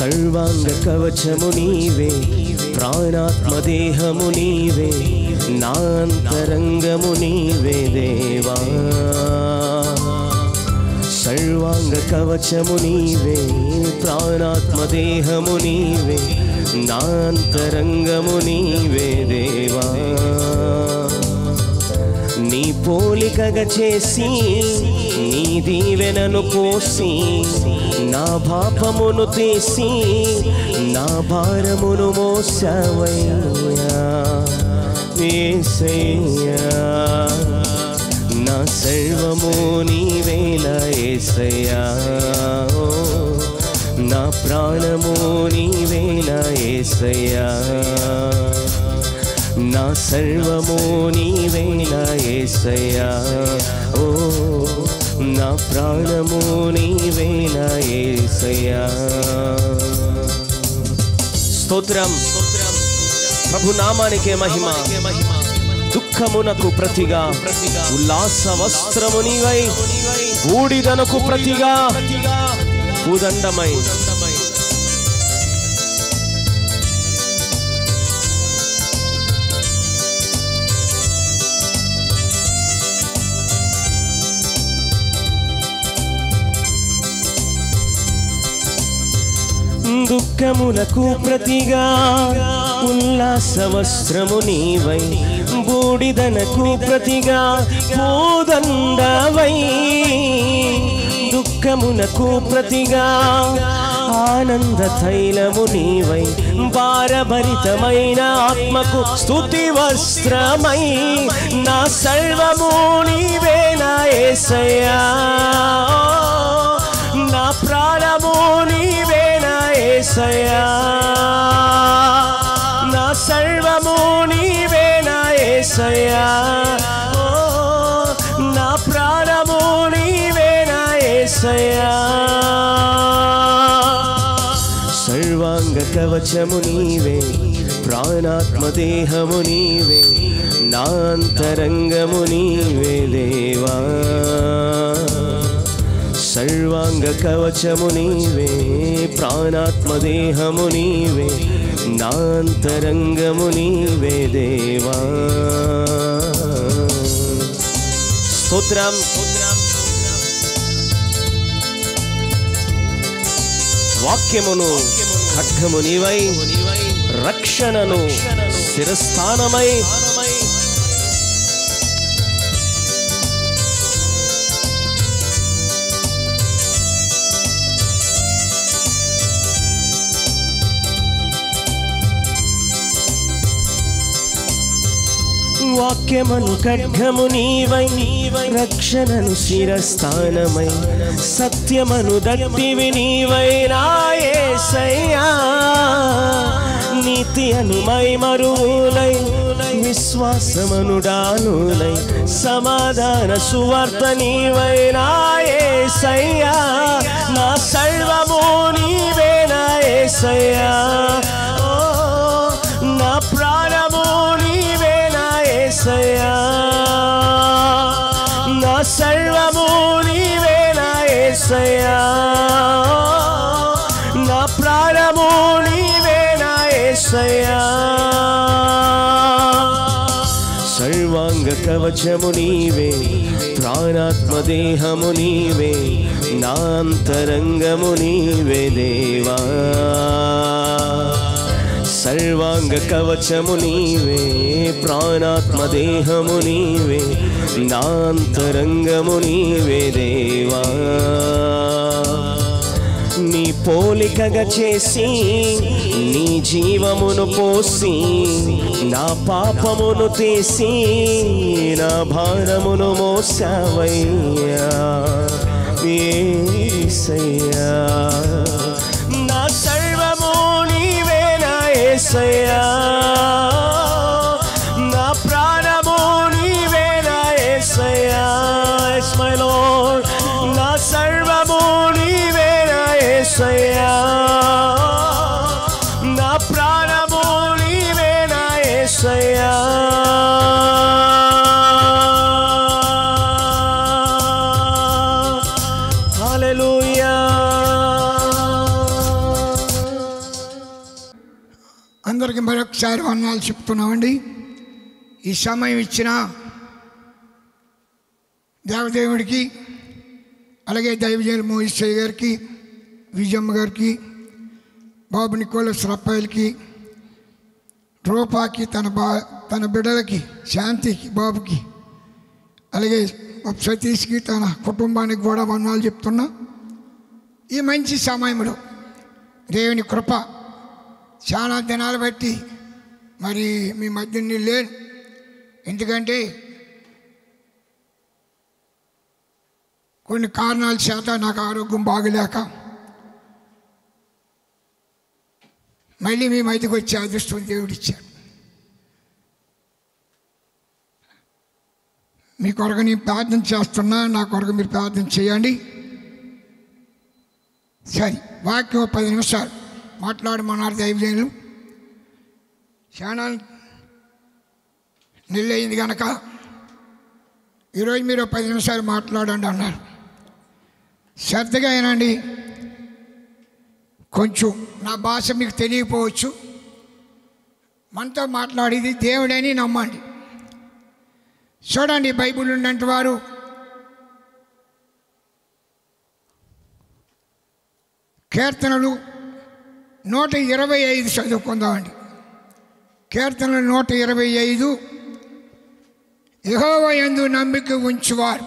సర్వాంగ కవచము నీవే ప్రాణాత్మ దేహము నీవే నాంతరంగము నీవే దేవా సర్వాంగ కవచము నీవే ప్రాణాత్మ దేహము నీవే నాంతరంగము నీవే దేవా నీ పోలికగా చేసి నీ దీవెనను పోసి నా పాపమును తీసి నా భారమును మోసవయ్యా నా సర్వము నీవేల ఏసయ్యా. నా ప్రాణము నీవేల ఏసయ్యా. నా సర్వము నీవేల ఏసయ్యా. ఓ నా ప్రాణము నీవేల ఏసయ్యా. స్తోత్రం. ప్రభు నామానికే మహిమ. దుఃఖమునకు ప్రతిగా. ఉల్లాస వస్త్రము నీవై. బూడిదనకు ప్రతిగా. ఉదండమై దుఃఖములకు ప్రతిగా ఉల్లాస వస్త్రము నీవై బూడిదనకు ప్రతిగా పోదండవై దుఃఖమునకు ప్రతిగా ఆనంద తైలము నీవై భారభరితమైన ఆత్మకు స్థుతి వస్త్రమై నా సర్వము నీవే నా ఏసయ్యా. నా ప్రాణము నీవే ఏసయ్యా నా సర్వము నీవే నా ఏసయ్యా నా ప్రాణము నీవే నా ఏసయ్యా? సర్వాంగ కవచము నీవే ప్రాణాత్మ దేహము నీవే నాంతరంగము నీవే దేవా. సర్వాంగ కవచము నీవే ప్రాణాత్మ దేహము నీవే నాంతరంగము నీవే దేవా. స్తోత్రం. వాక్యమును ఖడ్గము నీవై రక్షణను శిరస్థానమై వాక్యమను ఖడ్గము నీవై రక్షణను శిరస్థానమై సత్యమను దత్తివి నీవై నాయసయ్యా నీతి అనుమై మరువులై విశ్వాసమనుడానులై సమాధాన సువార్త నీవై నాయసయ్యా నా సర్వము నీవే నాయసయ్యా నా ప్రాణ ఏసయ్యా నా సర్వము నీవే నా ఏసయ్యా. నా ప్రాణము నీవే నా ఏసయ్యా. సర్వాంగ కవచము నీవే ప్రాణాత్మ దేహము నీవే నాంతరంగము నీవే దేవా. సర్వాంగ కవచము నీవే ప్రాణాత్మ దేహము నీవే నాంతరంగము నీవే దేవా. నీ పోలికగా చేసి నీ జీవమును పోసి నా పాపమును తీసి నా భారమును మోసావయ్యా. యేసయ్యా ఏసయ్యా నా ప్రాణము నీవేనా ఏసయ్యా ఎస్ మై లార్డ్ నా సర్వము నీవేనా ఏసయ్యా మరొకసారి వందనాలు చెప్తున్నామండి. ఈ సమయం ఇచ్చిన దేవదేవుడికి అలాగే దైవజనులు మోహిషయ్య గారికి విజయమ్మ గారికి బాబు నికోలస్ రప్పాయిలకి రూపాకి తన బా తన బిడ్డలకి శాంతికి బాబుకి అలాగే సతీష్కి తన కుటుంబానికి కూడా వందనాలు చెప్తున్నా. ఈ మంచి సమయంలో దేవుని కృప చాలా దినాలు బట్టి మరి మీ మధ్య నేను లేను. ఎందుకంటే కొన్ని కారణాల చేత నాకు ఆరోగ్యం బాగలేక మళ్ళీ మీ మధ్యకి వచ్చే అదృష్టం దేవుడిచ్చాడు. మీ కొరకు నేను ప్రార్థన చేస్తున్నా నా కొరకు మీరు ప్రార్థన చేయండి. సరే వాక్యం పది నిమిషాలు మాట్లాడమన్నారు దైవజనులు చాలా నెల్లయింది కనుక ఈరోజు మీరు పది నిమిషాలు మాట్లాడండి అన్నారు. శ్రద్ధగా ఏనండి కొంచెం నా భాష మీకు తెలియకపోవచ్చు మనతో మాట్లాడేది దేవుడని నమ్మండి. చూడండి బైబిల్ ఉన్నంటి వారు. కీర్తనలు నూట ఇరవై ఐదు చదువుకుందామండి. కీర్తనలు నూట ఇరవై ఐదు. యహోవ ఎందు నమ్మిక ఉంచువారు.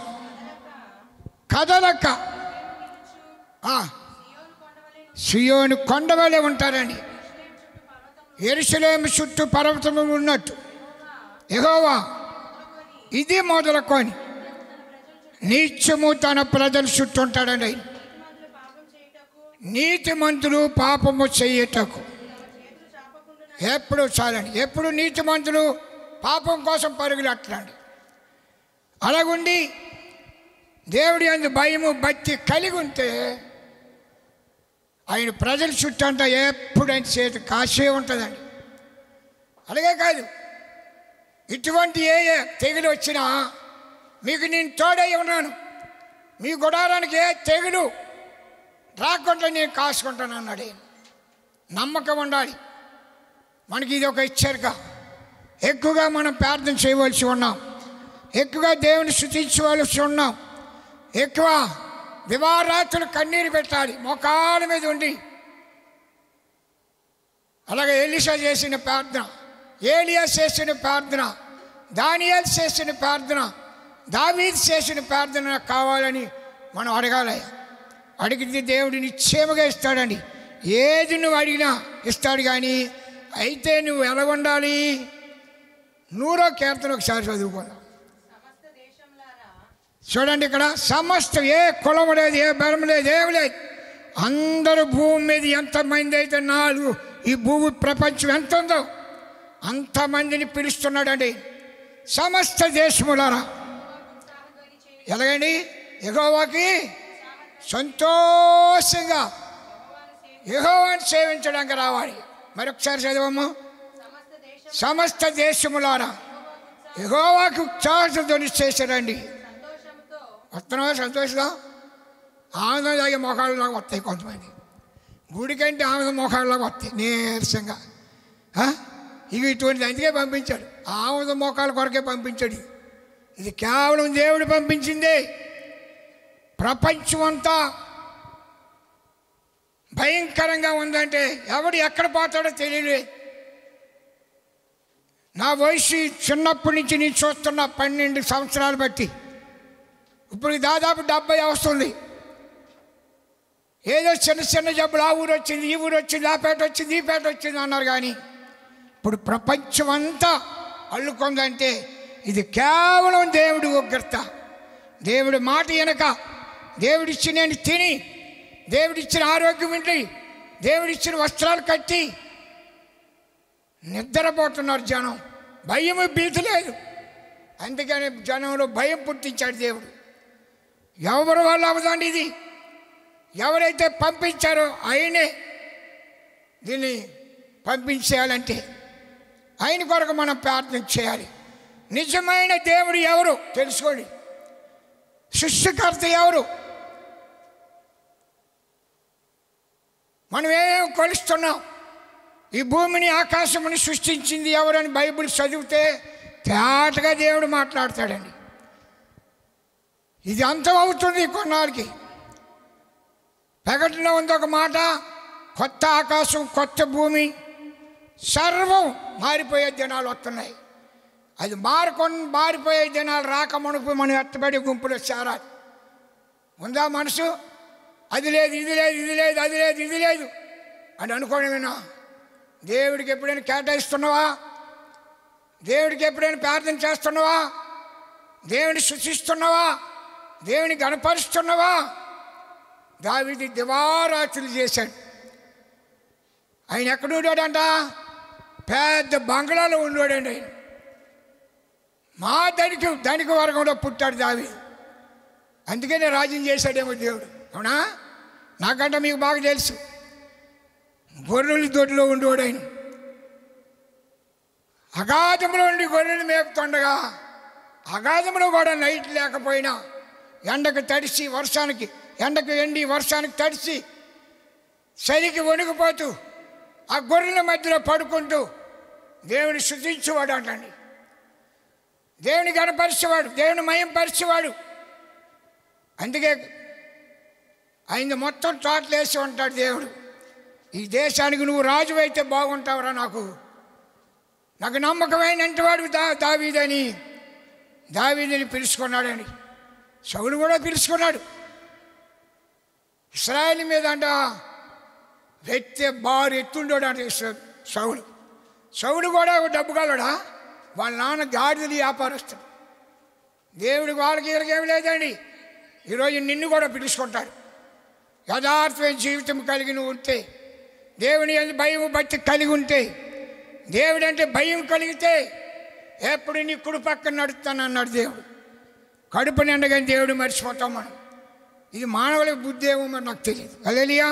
కదలక. సియోను కొండవలే ఉంటారని. ఎరుసలేము చుట్టూ పర్వతము ఉన్నట్టు. యహోవా ఇది మొదలుకొని. నీత్యము తన ప్రజల చుట్టూ ఉంటాడండి ఆయన. నీతిమంతులు పాపము చెయ్యటకు ఎప్పుడు చాలండి. ఎప్పుడు నీతిమంతులు పాపం కోసం పరుగులెట్టండి అలాగుండి దేవుడి అందు భయము భక్తి కలిగి ఉంటే ఆయన ప్రజల చుట్టూ అంతా ఎప్పుడైనా చేతి కాసే ఉంటుందండి. అలాగే కాదు ఇటువంటి ఏ ఏ తెగులు వచ్చినా మీకు నేను తోడై ఉన్నాను. మీ గుడారానికి ఏ తెగులు రాకుండా నేను కాసుకుంటాను అన్నాడు నమ్మకం ఉండాలి. మనకి ఇది ఒక హెచ్చరిక. ఎక్కువగా మనం ప్రార్థన చేయవలసి ఉన్నాం. ఎక్కువగా దేవుని శుతించవలసి ఉన్నాం. ఎక్కువ దివారాత్రులు కన్నీరు పెట్టాలి. మోకాల మీద ఉండి. అలాగే ఎలిషా చేసిన ప్రార్థన ఏలియా చేసిన ప్రార్థన దానియాలు చేసిన ప్రార్థన దావీద్ చేసిన ప్రార్థన కావాలని మనం అడగాలి. అడిగితే దేవుడిని నిశ్చయముగా ఇస్తాడండి. ఏది నువ్వు అడిగినా ఇస్తాడు కానీ అయితే నువ్వు ఎలా ఉండాలి నూరో కీర్తన ఒకసారి చదువుకుందాం. చూడండి ఇక్కడ సమస్త ఏ కులం లేదు ఏ బలం లేదు ఏం లేదు. అందరూ భూమి మీద ఎంతమంది అయితే నాలుగు ఈ భూమి ప్రపంచం ఎంత ఉందో అంతమందిని పిలుస్తున్నాడండి. సమస్త దేశములారా. ఎలాగండి? ఎగోవాకి సంతోషంగా యెహోవాను సేవించడానికి రావాలి. మరొకసారి చదవము సమస్త దేశములారా యెహోవాకు ఉత్సాహధ్వని చేశారండి. వస్తున్నావా? సంతోషంగా ఆనందం తాగే వస్తాయి కొంతమంది. గుడికంటే ఆనందం మొఖాళ్ళలాగా వస్తాయి నీరసంగా. ఇవి ఇటువంటి అందుకే పంపించాడు. ఆనంద మోకాల కొరకే పంపించాడు. ఇది కేవలం దేవుడు పంపించిందే. ప్రపంచం అంతా భయంకరంగా ఉందంటే ఎవడు ఎక్కడ పోతాడో తెలియలేదు నా వయసు చిన్నప్పటి నుంచి నేను చూస్తున్న పన్నెండు సంవత్సరాలు బట్టి ఇప్పుడు దాదాపు డెబ్బై వస్తుంది. ఏదో చిన్న చిన్న జబ్బులు ఆ ఊరు వచ్చింది ఈ ఊరు వచ్చింది ఆ పేట వచ్చింది ఈ పేట వచ్చింది అన్నారు కానీ ఇప్పుడు ప్రపంచం అంతా అల్లుకుందంటే ఇది కేవలం దేవుడి ఉగ్రత. దేవుడి మాట వెనక దేవుడిచ్చి నేను తిని దేవుడిచ్చిన ఆరోగ్యం ఉండి దేవుడిచ్చిన వస్త్రాలు కట్టి నిద్రపోతున్నారు జనం. భయం భీతి లేదు. అందుకని జనంలో భయం పుట్టించాడు దేవుడు. ఎవరి వల్ల అవదండి ఇది? ఎవరైతే పంపించారో ఆయనే దీన్ని పంపించేయాలంటే ఆయన కొరకు మనం ప్రార్థన చేయాలి. నిజమైన దేవుడు ఎవరు? తెలుసుకోండి. సృష్టికర్త ఎవరు? మనం ఏం కొలుస్తున్నాం? ఈ భూమిని ఆకాశముని సృష్టించింది ఎవరని బైబిల్ చదివితే తేటగా దేవుడు మాట్లాడతాడండి. ఇది అంతం అవుతుంది కొన్నాళ్ళకి. ప్రకటనలో ఉంది ఒక మాట కొత్త ఆకాశం కొత్త భూమి సర్వం మారిపోయే దినాలు వస్తున్నాయి. అది మారుకొని మారిపోయే దినాలు రాక మనకు మనం ఎత్తబడి గుంపులో చేరాలి. ఉందా మనసు? అది లేదు ఇది లేదు ఇది లేదు అది లేదు ఇది లేదు అని అనుకోవడమేనా దేవుడికి ఎప్పుడైనా కేటాయిస్తున్నావా? దేవుడికి ఎప్పుడైనా ప్రార్థన చేస్తున్నావా? దేవుని సృష్టిస్తున్నావా? దేవుని గణపరుస్తున్నావా? దావిది దివారాత్రులు చేశాడు. ఆయన ఎక్కడ ఉండేవాడంట? పెద్ద బంగ్లాలో ఉండేవాడండి ఆయన. మా ధనిక ధనిక వర్గంలో పుట్టాడు దావి అందుకనే రాజ్యం చేశాడేమో దేవుడు. అవునా? నాకంటే మీకు బాగా తెలుసు. గొర్రెల దొడ్లో ఉండేవాడు ఆయన అగాధంలో ఉండి గొర్రెలు మేపుతుండగా అగాధంలో కూడా నైట్ లేకపోయినా ఎండకు తడిసి వర్షానికి ఎండకు ఎండి వర్షానికి తడిసి చలికి వణికిపోతూ ఆ గొర్రెల మధ్యలో పడుకుంటూ దేవుని శుద్ధించేవాడు అంటండి. దేవుని గణపరిచేవాడు దేవుని మయం పరిచేవాడు అందుకే ఆయన మొత్తం తోటలేసి ఉంటాడు దేవుడు. ఈ దేశానికి నువ్వు రాజు అయితే బాగుంటావురా నాకు. నాకు నమ్మకమైన వాడు దా దావీదని. దావీదని పిలుచుకున్నాడని. సౌలు కూడా పిలుచుకున్నాడు. ఇస్రాయల్ మీద అంట వ్యక్తి బారు ఎత్తుండోడు అంటే సౌలు. సౌలు కూడా ఒక డబ్బు కలడా వాళ్ళ నాన్న గాడిదలు వ్యాపారస్తుడు దేవుడికి వాళ్ళకి వీళ్ళకి ఏమి లేదండి. ఈరోజు నిన్ను కూడా పిలుచుకుంటాడు. యథార్థమైన జీవితం కలిగి నువ్వు ఉంటే దేవుని యందు భయం భక్తి కలిగి ఉంటే దేవుడు అంటే భయం కలిగితే ఎప్పుడు నీ కుడి పక్కన నడుస్తాను అన్నాడు దేవుడు. కడుపు నిండగానే దేవుడు మర్చిపోతాం మనం. ఇది మానవుల బుద్ధి ఏమో మరి నాకు తెలియదు. అదేలియా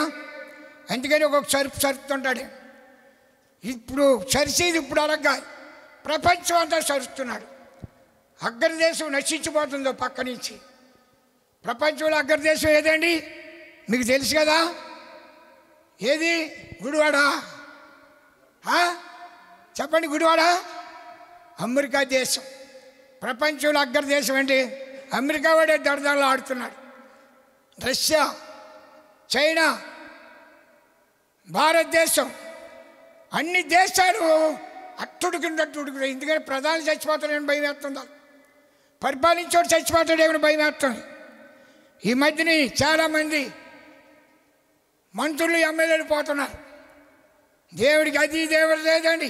అందుకని ఒక్కొక్క సరుపు సరుపుతుంటాడు ఇప్పుడు సరిసేది ఇప్పుడు అలగ్గా ప్రపంచం అంతా సరుస్తున్నాడు. అగ్రదేశం నశించిపోతుందో పక్క నుంచి. ప్రపంచంలో అగ్రదేశం ఏదండి? మీకు తెలుసు కదా? ఏది? గుడివాడ? చెప్పండి గుడివాడ? అమెరికా దేశం. ప్రపంచంలో అగ్రదేశం ఏంటి? అమెరికా వాడే దడదడలు ఆడుతున్నాడు. రష్యా చైనా భారతదేశం. అన్ని దేశాలు అట్టుడుకున్నట్టు ఉడుకుతాయి ఎందుకంటే ప్రధాని చచ్చిపోతాడని భయం వేస్తుంది పరిపాలించోడు చచ్చిపోతాడేమని భయం వేస్తుంది? ఈ మధ్యని చాలామంది మంత్రులు ఎమ్మెల్యేలు పోతున్నారు. దేవుడికి అది దేవుడు లేదండి.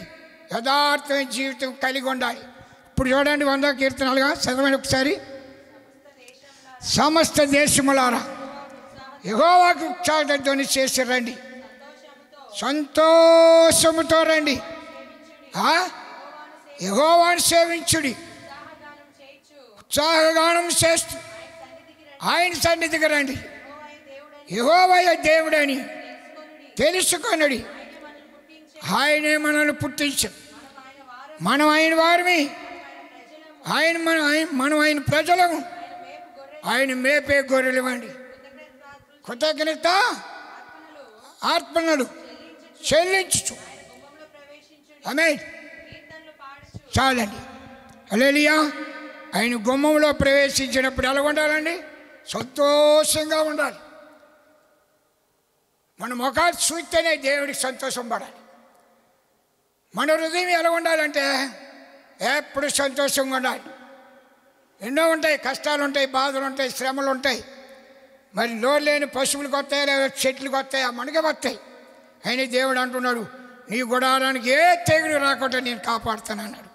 యథార్థమైన జీవితం కలిగి ఉండాలి. ఇప్పుడు చూడండి వంద కీర్తనాలుగా చదవండి ఒకసారి. సమస్త దేశములారా ఎగోవాకు ఉత్సాహధ్వని చేసి రండి. సంతోషముతో రండి. ఆ? సేవించుడి. ఉత్సాహగానం చేస్తూ ఆయన సన్నిధికి రండి. యహోవయ దేవుడని తెలుసుకొనడి. ఆయనే మనల్ని పుట్టించాం. మనం ఆయన వారిని ఆయన మన ఆయన- మనం ఆయన ప్రజలము. ఆయన మేపే గొర్రెలు అండి కృతజ్ఞత ఆత్మనుడు చెల్లించు ఆమె చాలండి. అలేలియా ఆయన గుమ్మంలో ప్రవేశించినప్పుడు ఎలా ఉండాలండి? సంతోషంగా ఉండాలి. మన ముఖాలు చూస్తేనే దేవుడికి సంతోషం పడాలి. మన హృదయం ఎలా ఉండాలంటే ఎప్పుడు సంతోషంగా ఉండాలి. ఎన్నో ఉంటాయి కష్టాలు ఉంటాయి బాధలు ఉంటాయి శ్రమలు ఉంటాయి. మరి లోన్ లేని పశువులకు వస్తాయి లేదా చెట్లకు వస్తాయి? ఆ మనకే వస్తాయి. అయినా దేవుడు అంటున్నాడు నీ గుడారానికి ఏ తెగులు రాకుండా నేను కాపాడుతాను అన్నాడు.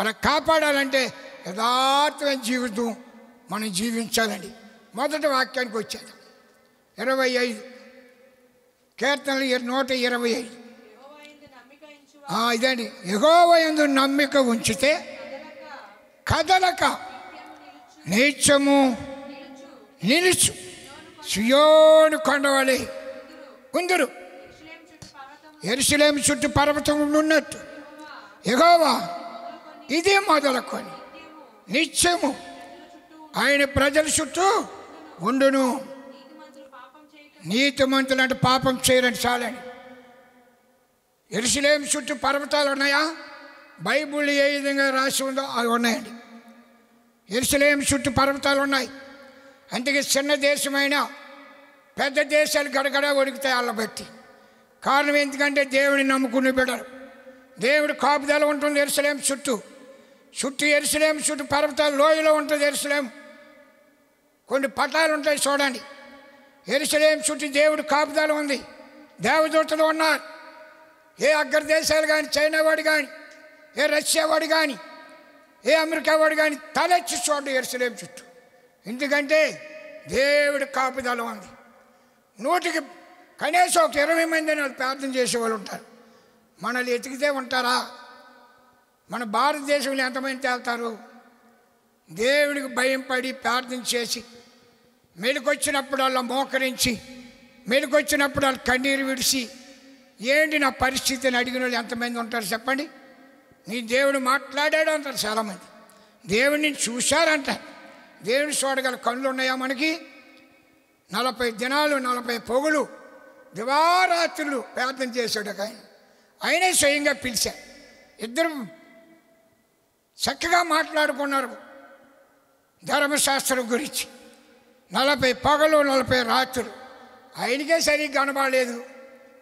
అలా కాపాడాలంటే యథార్థమైన జీవితం మనం జీవించాలండి. మొదటి వాక్యానికి వచ్చేది ఇరవై ఐదు. కీర్తనలు నూట ఇరవై ఐదు. ఇదండి. ఎగోవయందు నమ్మిక ఉంచితే కదలక. నీచము నిలుచు. సియోను కొండవలి. ఉందరు. ఎరుసలేం చుట్టూ పర్వతం ఉన్నట్టు ఎగోవా ఇది మొదలుకొని. నిత్యము. ఆయన ప్రజల చుట్టూ ఉండును. నీతిమంతులు అంటే పాపం చేయరని చాలండి. ఎరుసలేం చుట్టూ పర్వతాలు ఉన్నాయా? బైబుల్ ఏ విధంగా రాసి ఉందో అవి ఉన్నాయండి. ఎరుసలేం చుట్టూ పర్వతాలు ఉన్నాయి. అందుకే చిన్న దేశమైన పెద్ద దేశాలు గడగడ వణుకుతాయి వాళ్ళ బట్టి. కారణం ఎందుకంటే దేవుని నమ్ముకుని బిడరు దేవుడు కాపుదల ఉంటుంది ఎరుసలేం చుట్టూ. చుట్టూ ఎరుసలేం చుట్టూ పర్వతాలు లోయలో ఉంటుంది ఎరుసలేం కొన్ని పటాలు ఉంటాయి చూడండి. ఎరుసలేం చుట్టూ దేవుడు కాపుదల ఉంది. దేవదూతలు ఉన్నారు. ఏ అగ్ర దేశాలు కానీ చైనా వాడు కానీ ఏ రష్యా వాడు కానీ ఏ అమెరికా వాడు కానీ తలెచ్చి చూడండి ఎరుసలేం చుట్టూ. ఎందుకంటే దేవుడి కాపుదల ఉంది. నూటికి కనీసం ఒక ఇరవై మంది వాళ్ళు ప్రార్థన చేసేవాళ్ళు ఉంటారు. మనల్ని ఎతికితే ఉంటారా? మన భారతదేశంలో ఎంతమంది తేల్తారు? దేవుడికి భయం పడి ప్రార్థన చేసి మెలుకొచ్చినప్పుడల్లా మోకరించి మెలుకొచ్చినప్పుడు వాళ్ళు కన్నీరు విడిచి ఏంటి నా పరిస్థితిని అడిగిన వాళ్ళు ఎంతమంది ఉంటారు చెప్పండి? నీ దేవుడు మాట్లాడాడు అంటారు చాలామంది. దేవుడిని చూశారంట. దేవుని చూడగల కళ్ళు ఉన్నాయా మనకి? నలభై దినాలు నలభై పొగులు దివారాత్రులు ప్రార్థన చేశాడు ఆయన. ఆయనే స్వయంగా పిలిచా ఇద్దరు చక్కగా మాట్లాడుకున్నారు. ధర్మశాస్త్రం గురించి. నలభై పగలు నలభై రాత్రులు. ఆయనకే సరిగ్గా కనబడలేదు.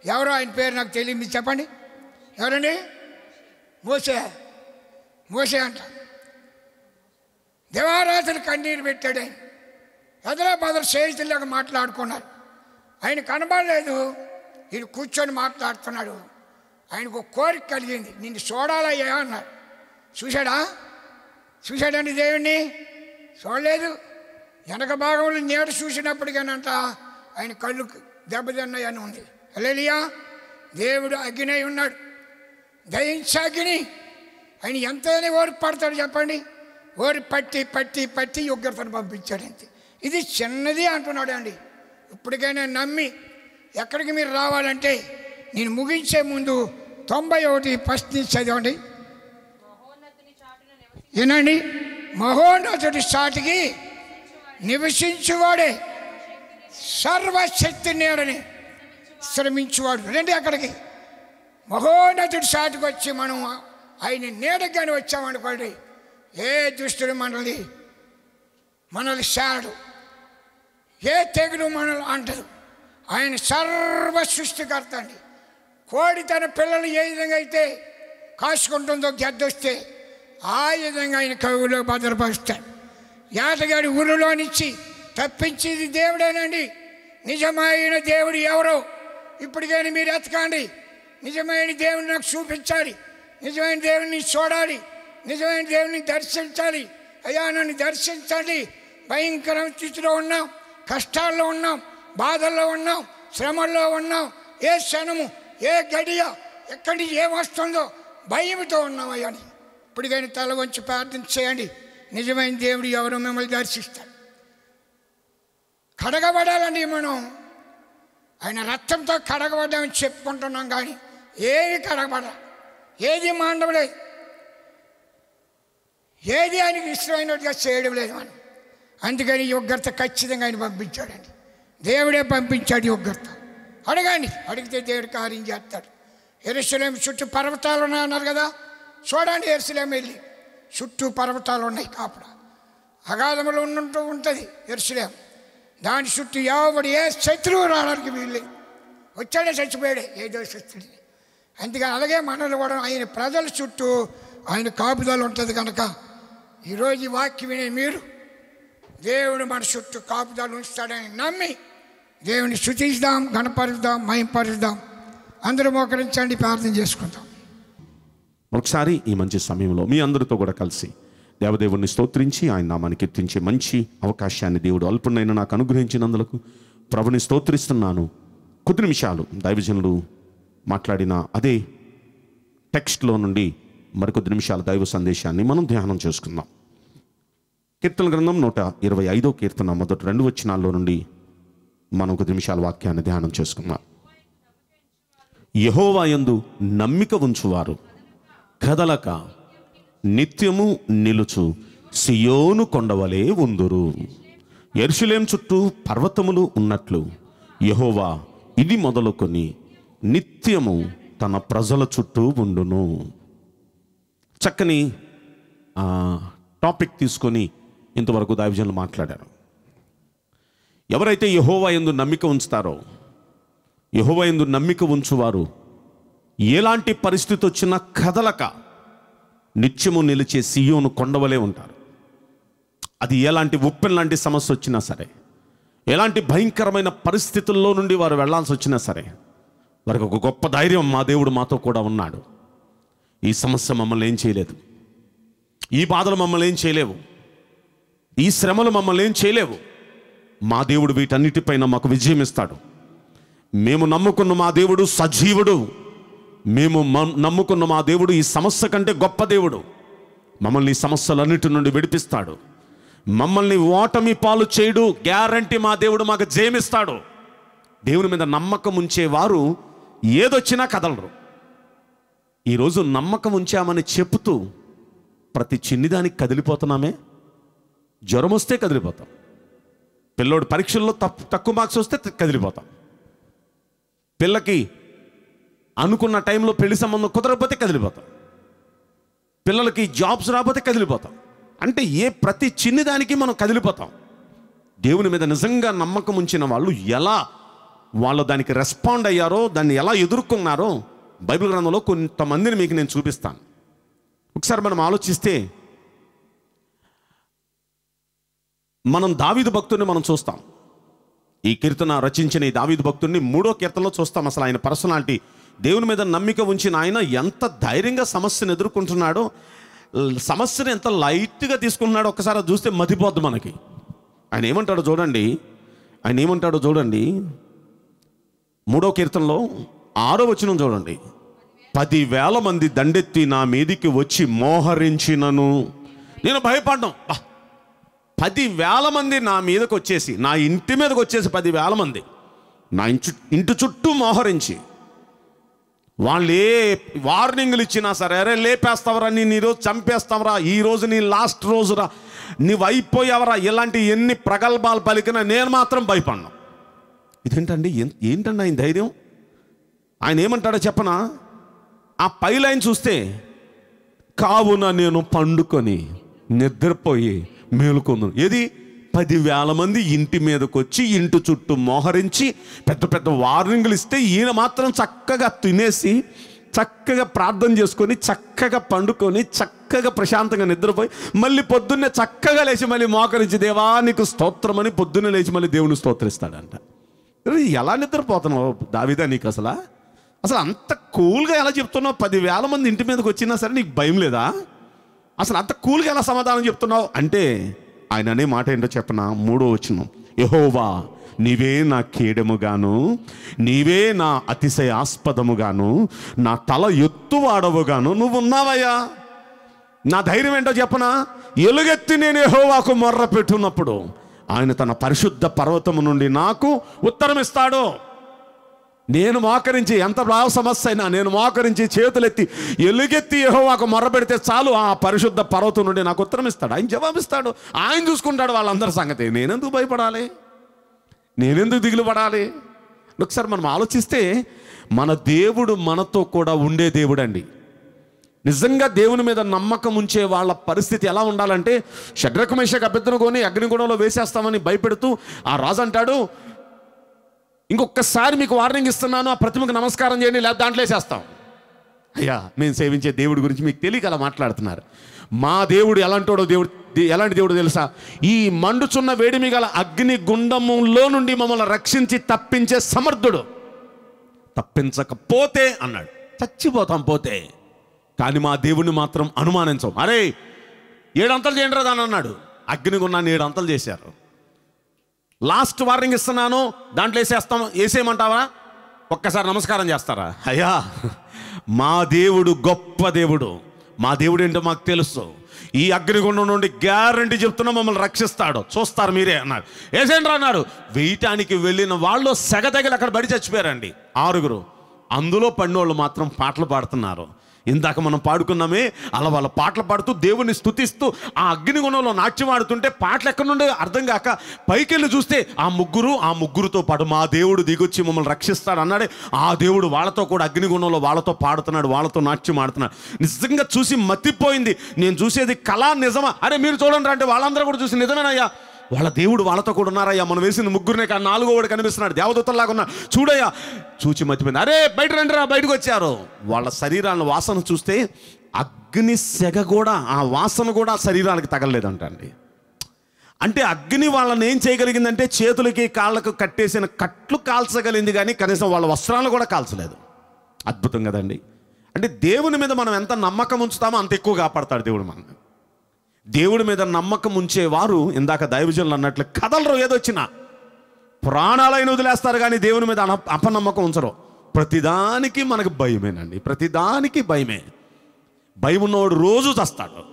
ఎవరో ఆయన పేరు నాకు తెలియదు. చెప్పండి. ఎవరండి? మోసే మోసే అంట. దివారాత్రులు కన్నీరు పెట్టాడు ఆయన. ఎదరో బదరు స్నేహితుల్లాగా మాట్లాడుకున్నారు. ఆయన కనబడలేదు. ఈయన కూర్చొని మాట్లాడుతున్నాడు. ఆయనకు ఒక కోరిక కలిగింది. నిన్ను చూడాలయ్యా అన్నాడు చూశాడా? చూశాడండి దేవుణ్ణి? చూడలేదు. వెనక భాగంలో నేడు చూసినప్పటికేనంట ఆయన కళ్ళు దెబ్బతిన్నాయని ఉంది. అలేలియా దేవుడు అగ్ని ఉన్నాడు. దయించాగిని ఆయన ఎంతైనా ఓడి పడతాడు చెప్పండి. ఓడి పట్టి పట్టి పట్టి ఉగ్రతను పంపించాడు అంతే. ఇది చిన్నది అంటున్నాడు అండి. ఇప్పటికైనా నమ్మి ఎక్కడికి మీరు రావాలంటే నేను ముగించే ముందు తొంభై ఒకటి ఫస్ట్ చదవండి. ఏనండి మహోన్నతుడి సాటికి నివసించువాడే. సర్వశక్తి నీడని శ్రమించువాడు. రండి అక్కడికి. మహోన్నతుడి సాటికి వచ్చి మనం ఆయన నీడగానే వచ్చామనుకోండి ఏ దుష్టుడు మనల్ని మనల్ని శారడు. ఏ తెగులు మనల్ని అంటారు. ఆయన సర్వ సృష్టికర్త అండి. కోడి తన పిల్లలు ఏ విధంగా అయితే కాసుకుంటుందో గెద్దొస్తే ఆ విధంగా ఆయన కవులో భద్రపరుస్తాడు. ఏటగాడి ఊరిలోనిచ్చి తప్పించేది దేవుడేనండి. నిజమైన దేవుడు ఎవరో ఇప్పటికైనా మీరు ఎతకండి. నిజమైన దేవుని నాకు చూపించాలి. నిజమైన దేవుని చూడాలి. నిజమైన దేవుని దర్శించాలి. అయ్యా నన్ను దర్శించండి. భయంకర స్థితిలో ఉన్నాం. కష్టాల్లో ఉన్నాం. బాధల్లో ఉన్నాం. శ్రమల్లో ఉన్నాం. ఏ క్షణము ఏ గడియ ఎక్కడి ఏమొస్తుందో వస్తుందో భయంతో ఉన్నాం అని ఇప్పటికైనా తల వంచి ప్రార్థన చేయండి. నిజమైన దేవుడు ఎవరు మిమ్మల్ని దర్శిస్తాడు. కడగబడాలండి మనం. ఆయన రక్తంతో కడగబడ్డామని చెప్పుకుంటున్నాం కానీ ఏది కడగబడ ఏది మాండవలే ఏది ఆయనకి ఇష్టమైనట్టుగా చేయడం లేదు మనం. అందుకని యుగ్రత ఖచ్చితంగా ఆయన పంపించాడండి. దేవుడే పంపించాడు యుగ్రత అడగండి అడిగితే దేవుడు కార్యం చేస్తాడు. ఎరుసలేం చుట్టూ పర్వతాలు ఉన్నాయన్నారు కదా చూడండి ఎరుసలేం వెళ్ళి. చుట్టూ పర్వతాలు ఉన్నాయి కాపుడు అగాధములు ఉన్నట్టు ఉంటుంది ఎరుసలేం. దాని చుట్టూ ఎవడు ఏ శత్రువు రావడానికి వీళ్ళు వచ్చాడే చచ్చిపోయాడే ఏదో శత్రుడి అందుకని అలాగే మనలు కూడా ఆయన ప్రజల చుట్టూ ఆయన కాపుదలు ఉంటుంది కనుక ఈరోజు ఈ వాక్యం వినే మీరు దేవుడు మన చుట్టూ కాపుదలు ఉంచుతాడని నమ్మి దేవుని శుతిద్దాం గణపరుద్దాం మయంపరుద్దాం అందరూ మోకరించండి ప్రార్థన చేసుకుందాం. ఒకసారి ఈ మంచి సమయంలో మీ అందరితో కూడా కలిసి దేవదేవుని స్తోత్రించి ఆయన నామాన్ని కీర్తించే మంచి అవకాశాన్ని దేవుడు అల్పునైనా నాకు అనుగ్రహించినందులకు ప్రభుని స్తోత్రిస్తున్నాను. కొద్ది నిమిషాలు దైవజనులు మాట్లాడిన అదే టెక్స్ట్లో నుండి మరికొద్ది నిమిషాల దైవ సందేశాన్ని మనం ధ్యానం చేసుకుందాం. కీర్తన గ్రంథం నూట ఇరవై ఐదో కీర్తన మొదటి రెండు వచనాల్లో నుండి మనం కొద్ది నిమిషాల వాక్యాన్ని ధ్యానం చేసుకుందాం. యహోవాయందు నమ్మిక ఉంచువారు. కదలక నిత్యము నిలుచు సియోను కొండవలే ఉందురు. ఎరుషులేం చుట్టూ పర్వతములు ఉన్నట్లు యహోవా ఇది మొదలుకొని నిత్యము తన ప్రజల చుట్టూ ఉండును. చక్కని టాపిక్ తీసుకొని ఇంతవరకు దావిజన్లు మాట్లాడారు. ఎవరైతే యహోవా ఎందు నమ్మిక ఉంచుతారో యహోవా ఎందు నమ్మిక ఉంచువారు ఎలాంటి పరిస్థితి వచ్చినా కదలక నిత్యము నిలిచే సీయోను కొండవలే ఉంటారు. అది ఎలాంటి ఉప్పెన్ లాంటి సమస్య వచ్చినా సరే ఎలాంటి భయంకరమైన పరిస్థితుల్లో నుండి వారు వెళ్ళాల్సి వచ్చినా సరే వారికి ఒక గొప్ప ధైర్యం మా దేవుడు మాతో కూడా ఉన్నాడు. ఈ సమస్య మమ్మల్ని ఏం చేయలేదు. ఈ బాధలు మమ్మల్ని ఏం చేయలేవు. ఈ శ్రమలు మమ్మల్ని ఏం చేయలేవు. మా దేవుడు వీటన్నిటిపైన మాకు విజయం ఇస్తాడు. మేము నమ్ముకున్న మా దేవుడు సజీవుడు. మేము నమ్ముకున్న మా దేవుడు ఈ సమస్య కంటే గొప్ప దేవుడు. మమ్మల్ని సమస్యలన్నిటి నుండి విడిపిస్తాడు. మమ్మల్ని ఓటమి పాలు చేయడు గ్యారంటీ మా దేవుడు మాకు జయమిస్తాడు. దేవుని మీద నమ్మకం ఉంచేవారు ఏదొచ్చినా కదలరు. ఈరోజు నమ్మకం ఉంచామని చెప్తూ ప్రతి చిన్నదానికి కదిలిపోతున్నామే? జ్వరం వస్తే కదిలిపోతాం. పిల్లోడు పరీక్షల్లో తప్పు తక్కువ మార్క్స్ వస్తే కదిలిపోతాం. పిల్లకి అనుకున్న టైంలో పెళ్ళి సంబంధం కుదరకపోతే కదిలిపోతాం. పిల్లలకి జాబ్స్ రాకపోతే కదిలిపోతాం. అంటే ఏ ప్రతి చిన్నదానికి మనం కదిలిపోతాం. దేవుని మీద నిజంగా నమ్మకం ఉంచిన వాళ్ళు ఎలా వాళ్ళు దానికి రెస్పాండ్ అయ్యారో దాన్ని ఎలా ఎదుర్కొన్నారో బైబిల్ గ్రంథంలో కొంతమందిని మీకు నేను చూపిస్తాను. ఒకసారి మనం ఆలోచిస్తే మనం దావీదు భక్తుడిని మనం చూస్తాం. ఈ కీర్తన రచించిన ఈ దావీదు భక్తుడిని మూడో కీర్తనలో చూస్తాం. అసలు ఆయన పర్సనాలిటీ దేవుని మీద నమ్మిక ఉంచిన ఆయన ఎంత ధైర్యంగా సమస్యను ఎదుర్కొంటున్నాడో సమస్యను ఎంత లైట్గా తీసుకుంటున్నాడో ఒకసారి చూస్తే మతిపోద్దు మనకి. ఆయన ఏమంటాడో చూడండి ఆయన ఏమంటాడో చూడండి. మూడో కీర్తనలో ఆరో వచనం చూడండి. పదివేల మంది దండెత్తి నా మీదికి వచ్చి మోహరించినను. నేను భయపడ్డాం. పదివేల మంది నా మీదకి వచ్చేసి నా ఇంటి మీదకి వచ్చేసి పదివేల మంది. నా ఇంటి ఇంటి చుట్టూ మోహరించి వాళ్ళు ఏ వార్నింగ్లు ఇచ్చినా సరే అరే లేపేస్తావరా నేను ఈరోజు చంపేస్తావరా ఈ రోజు నీ లాస్ట్ రోజురా నువ్వు అయిపోయావరా ఇలాంటి ఎన్ని ప్రగల్భాలు పలికినా నేను మాత్రం భయపడ్ను. ఇదేంటండి? ఏంటండి ఆయన ధైర్యం? ఆయన ఏమంటాడో చెప్పనా? ఆ పై లైన్ చూస్తే కావున నేను పండుకొని నిద్రపోయి మేలుకొందును. ఏది? పదివేల మంది ఇంటి మీదకి వచ్చి ఇంటి చుట్టూ మోహరించి పెద్ద పెద్ద వార్నింగ్లు ఇస్తే ఈయన మాత్రం చక్కగా తినేసి చక్కగా ప్రార్థన చేసుకొని చక్కగా పండుకొని చక్కగా ప్రశాంతంగా నిద్రపోయి మళ్ళీ పొద్దున్నే చక్కగా లేచి మళ్ళీ మోకరించి దేవా నీకు స్తోత్రమని పొద్దున్నే లేచి మళ్ళీ దేవుని స్తోత్రిస్తాడంట. ఎలా నిద్రపోతున్నావు దావిదా నీకు అసలు? అసలు అంత కూల్గా ఎలా చెప్తున్నావు? పదివేల మంది ఇంటి మీదకి వచ్చినా సరే నీకు భయం లేదా? అసలు అంత కూల్గా ఎలా సమాధానం చెప్తున్నావు? అంటే ఆయన అనే మాట ఏంటో చెప్పనా? మూడో వచ్చిన యహోవా నీవే నా కీడముగాను నీవే నా అతిశయాస్పదముగాను నా తల ఎత్తువాడవుగాను నువ్వు ఉన్నావయ్యా నా ధైర్యం ఏంటో చెప్పనా? ఎలుగెత్తి నేను యహోవాకు మొర్ర పెట్టున్నప్పుడు ఆయన తన పరిశుద్ధ పర్వతము నుండి నాకు ఉత్తరం ఇస్తాడు నేను మోకరించి ఎంత బావ సమస్య అయినా నేను మోకరించి చేతులెత్తి ఎలుగెత్తి ఏహో మొర్ర పెడితే చాలు ఆ పరిశుద్ధ పర్వతం నుండి నాకు ఉత్తరం ఇస్తాడు ఆయన జవాబిస్తాడు. ఆయన చూసుకుంటాడు వాళ్ళందరి సంగతి. నేనెందుకు భయపడాలి? నేనెందుకు దిగులు పడాలి? ఒకసారి మనం ఆలోచిస్తే మన దేవుడు మనతో కూడా ఉండే దేవుడు అండి నిజంగా దేవుని మీద నమ్మకం ఉంచే వాళ్ళ పరిస్థితి ఎలా ఉండాలంటే షడ్రకమేషకు అభ్యర్థన కొని అగ్నిగుణంలో వేసేస్తామని భయపెడుతూ ఆ రాజు అంటాడు ఇంకొకసారి మీకు వార్నింగ్ ఇస్తున్నాను ఆ ప్రతిమకు నమస్కారం చేయండి లేదా దాంట్లో వేసేస్తాం. అయ్యా మేము సేవించే దేవుడి గురించి మీకు తెలియక అలా మాట్లాడుతున్నారు. మా దేవుడు ఎలాంటోడో దేవుడు ఎలాంటి దేవుడు తెలుసా? ఈ మండుచున్న వేడిమి గల అగ్ని గుండములో నుండి మమ్మల్ని రక్షించి తప్పించే సమర్థుడు. తప్పించకపోతే అన్నాడు. చచ్చిపోతాం పోతే. కానీ మా దేవుణ్ణి మాత్రం అనుమానించం. అరే ఏడంతలు చేయండి రా దాని అన్నాడు. అగ్నిగున్నాన్ని ఏడంతలు చేశారు. లాస్ట్ వార్నింగ్ ఇస్తున్నాను. దాంట్లో వేసేస్తాం. వేసేయమంటావా? ఒక్కసారి నమస్కారం చేస్తారా? అయ్యా మా దేవుడు గొప్ప దేవుడు. మా దేవుడు ఏంటో మాకు తెలుసు. ఈ అగ్నిగుండం నుండి గ్యారంటీ చెప్తున్నా మమ్మల్ని రక్షిస్తాడు. చూస్తారు మీరే అన్నారు. ఏసేంట్రా అన్నారు? వేయటానికి వెళ్ళిన వాళ్ళు సెగ తగిలి అక్కడ బడి చచ్చిపోయారండి. ఆరుగురు. అందులో పడినోళ్ళు మాత్రం పాటలు పాడుతున్నారు. ఇందాక మనం పాడుకున్నామే అలా వాళ్ళ పాటలు పాడుతూ దేవుని స్థుతిస్తూ ఆ అగ్నిగుణంలో నాట్యం ఆడుతుంటే పాటలు ఎక్కడ నుండి అర్థం కాక పైకెళ్ళి చూస్తే ఆ ముగ్గురు ఆ ముగ్గురుతో పాటు మా దేవుడు దిగొచ్చి మమ్మల్ని రక్షిస్తాడు అన్నాడే. ఆ దేవుడు వాళ్ళతో కూడా అగ్నిగుణంలో వాళ్ళతో పాడుతున్నాడు వాళ్ళతో నాట్యం ఆడుతున్నాడు నిజంగా చూసి మతిపోయింది. నేను చూసేది కళా నిజమా? అరే మీరు చూడండి అంటే వాళ్ళందరూ కూడా చూసి నిజమేనయ్యా. వాళ్ళ దేవుడు వాళ్ళతో కూడా ఉన్నారయ్యా. మనం వేసిన ముగ్గురినే కానీ నాలుగో వాడు కనిపిస్తున్నాడు. దేవదూతల్లాగా ఉన్నా చూడయ్యా. చూచి మర్చిపోయింది అరే బయట రండిరా బయటకు వచ్చారు. వాళ్ళ శరీరాల వాసన చూస్తే అగ్ని సెగ కూడా ఆ వాసన కూడా శరీరాలకు తగలలేదంటండి. అంటే అగ్ని వాళ్ళని ఏం చేయగలిగిందంటే చేతులకి కాళ్ళకు కట్టేసిన కట్లు కాల్చగలిగింది కానీ కనీసం వాళ్ళ వస్త్రాలు కూడా కాల్చలేదు. అద్భుతం కదండి. అంటే దేవుని మీద మనం ఎంత నమ్మకం ఉంచుతామో అంత ఎక్కువ కాపాడతాడు దేవుడు మనల్ని. దేవుడి మీద నమ్మకం ఉంచేవారు ఇందాక దైవజనులు అన్నట్లు కథలరు ఏదొచ్చినా ప్రాణాలైన వదిలేస్తారు కానీ దేవుని మీద అపనమ్మకం ఉంచరు. ప్రతిదానికి మనకు భయమేనండి. ప్రతిదానికి భయమే. భయం ఉన్నవాడు రోజు చస్తాడు.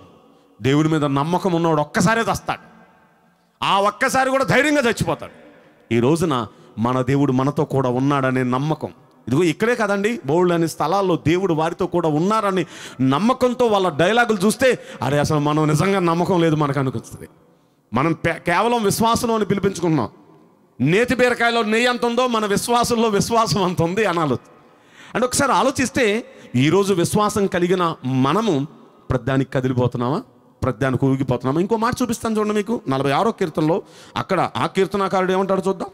దేవుడి మీద నమ్మకం ఉన్నవాడు ఒక్కసారే చస్తాడు. ఆ ఒక్కసారి కూడా ధైర్యంగా చచ్చిపోతాడు. ఈ రోజున మన దేవుడు మనతో కూడా ఉన్నాడనే నమ్మకం. ఇదిగో ఇక్కడే కదండి బోల్డ్ అనే స్థలాల్లో దేవుడు వారితో కూడా ఉన్నారని నమ్మకంతో వాళ్ళ డైలాగులు చూస్తే అరే అసలు మనం నిజంగా నమ్మకం లేదు మనకు అనిపిస్తుంది. మనం కేవలం విశ్వాసం అని పిలిపించుకున్నాం నేతి బీరకాయలో నెయ్యి ఎంత ఉందో మన విశ్వాసంలో విశ్వాసం అంత ఉంది అనాలి అంటే ఒకసారి ఆలోచిస్తే ఈరోజు విశ్వాసం కలిగిన మనము ప్రద్దానికి కదిలిపోతున్నామా? ప్రద్దానికి ఊగిపోతున్నామా? ఇంకో మాట చూపిస్తాను చూడండి మీకు నలభై ఆరో కీర్తనలో అక్కడ ఆ కీర్తనాకారుడు ఏమంటాడు చూద్దాం.